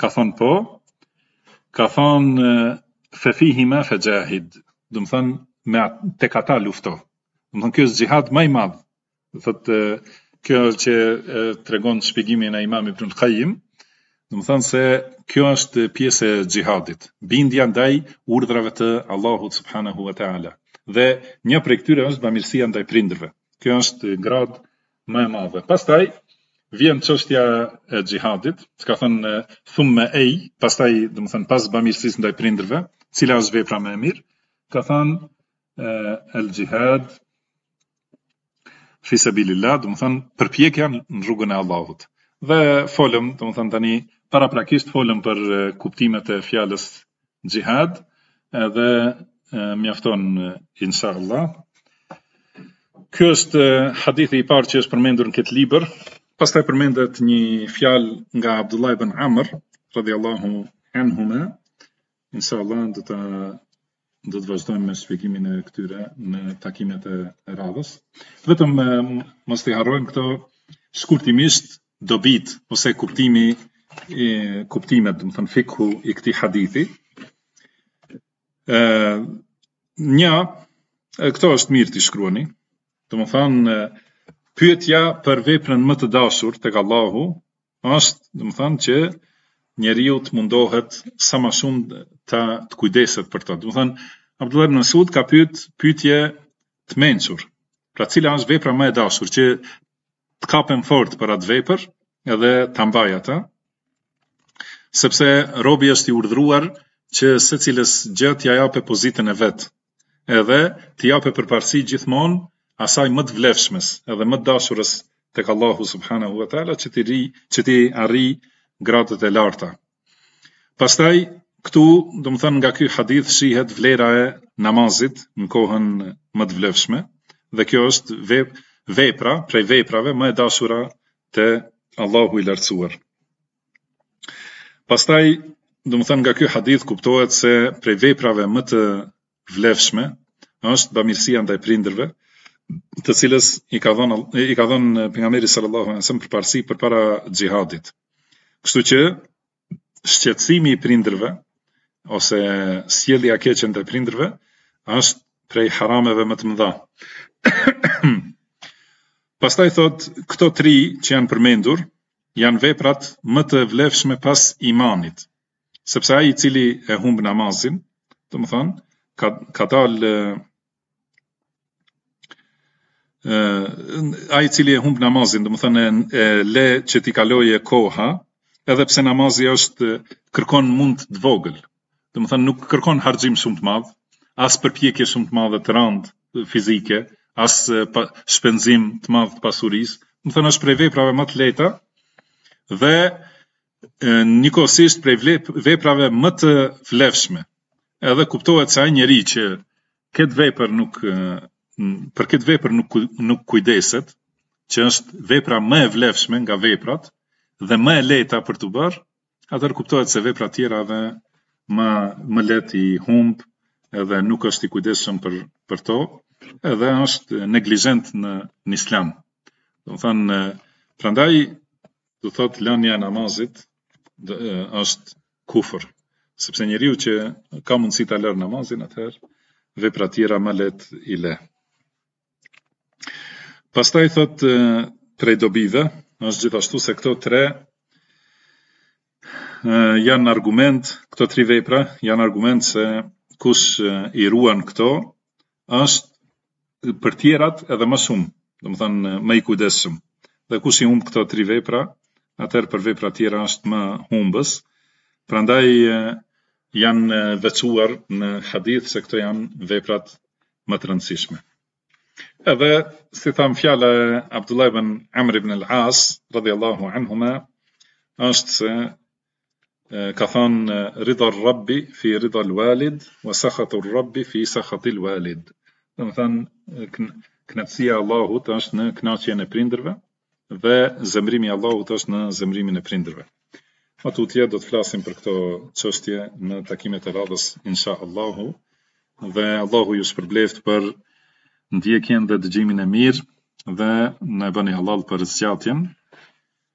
Ka thënë po, ka thënë fefihima fexhahid, domethënë me tek ata lufto. Domethënë kjo është xhihad më i madh. Do thotë kjo që tregon shpjegimin e Imam Ibn Qayyim, domethënë se kjo është pjesë e xhihadit, bindja ndaj urdhrave të Allahut subhanahu wa taala. Dhe një prej këtyre është bamirësia ndaj prindërve. Kjo është gradë më e madhe. Pastaj vjen çështja e xhihadit, që ka thënë thumme ej, pastaj, domethënë pas bamirësisë ndaj prindërve, cila është vepra më e mirë? Ka thënë el xhihad fi sabilillah, domethënë përpjekja në rrugën e Allahut. Dhe folëm, domethënë tani paraprakisht folëm për kuptimet e fjalës xhihad edhe mjafton inshallah. Ky është hadithi i parë që është përmendur në këtë libër. Pastaj përmendet një fjalë nga Abdullah ibn Amr radhiyallahu anhuma. Inshallah do të do të vazhdojmë me shpjegimin e këtyre në takimet e radhës. Vetëm mos t'i harrojmë këto shkurtimisht dobitë ose kuptimi, kuptimet, domethënë fikhu i këtij hadithi. Nja këto është mirë t'i shkruani. Domethënë pyetja për veprën më të dashur tek Allahu është, domethënë që njeriu të mundohet sa më shumë të të kujdeset për të. Domethënë Abdullah ibn Masud ka pyet pyetje të mençur. Pra cila është vepra më e dashur që të kapem fort për atë vepër edhe ta mbaj atë, sepse robi është i urdhëruar që secilës gjë t'ia japë pozitën e vet, edhe t'i japë përparësi gjithmonë asaj më të vlefshmes edhe më të dashurës tek Allahu subhanehu ve teala që t'i arrijë gradët e larta, Pastaj këtu, domethënë nga ky hadith shihet vlera e namazit në kohën më të vlefshme dhe kjo është ve, vepra prej veprave më e dashura te Allahu i lartësuar. Pastaj, domethënë nga ky hadith kuptohet se prej veprave më të vlefshme është bamirësia ndaj prindërve, të cilës i ka dhënë i ka dhënë pejgamberi salallahu alejhi ue selem përparësi përpara xhihadit. Kështu që shqetësimi i prindërve ose sjellja e keqe ndaj prindërve është prej harameve më të mëdha. Pastaj thotë, këto tri që janë përmendur janë veprat më të vlefshme pas imanit. Sepse ai i cili e humb namazin, domethënë, ka, ka dalë ai i cili e humb namazin, domethënë e le që t'i kalojë koha, edhe pse namazi është kërkon mund të vogël. Domethënë nuk kërkon harxhim shumë të madh, as përpjekje shumë të madhe të rand fizike, as shpenzim të madh të pasurisë. Domethënë është prej veprave më të lehta dhe njëkohësisht prej veprave më të vlefshme. Edhe kuptohet se ai njeri që këtë vepër nuk për këtë vepër nuk nuk kujdeset, që është vepra më e vlefshme nga veprat dhe më e lehta për t'u bërë, atëherë kuptohet se vepra tjera edhe më më lehtë i humb edhe nuk është i kujdesshëm për për to, edhe është neglizhent në në Islam. Domethënë prandaj Thotë lënia e namazit është kufër, sepse njeriu që ka mundësi ta lërë namazin atëherë vepra tjera më lehtë i le. Pastaj thotë prej dobive, është gjithashtu se këto tre janë argument, këto tri vepra janë argument se kush i ruan këto, është për tjerat edhe më shumë, domethënë më i kujdesshëm. Dhe kush i humb këto tri vepra, atëherë për vepra tjera është më humbës. Prandaj janë veçuar në hadith se këto janë veprat më të rëndësishme. Edhe si thamë fjala e Abdullah ibn Amr ibn al-As radhiyallahu anhuma është se Ka thënë, Ridha ar-Rabbi fi ridha al-walid, wa sakhatu ar-Rabbi fi sakhati al-walid. Domethënë, kënaqësia e Allahut është në kënaqjen e prindërve dhe zemërimi i Allahut është në zemërimin e prindërve. Më tutje do të flasim për këto çështje në takimet e radhës inshallahu dhe Allahu ju shpërbleftë për ndjekjen dhe dëgjimin e mirë dhe na e bëni hallall për zgjatjen.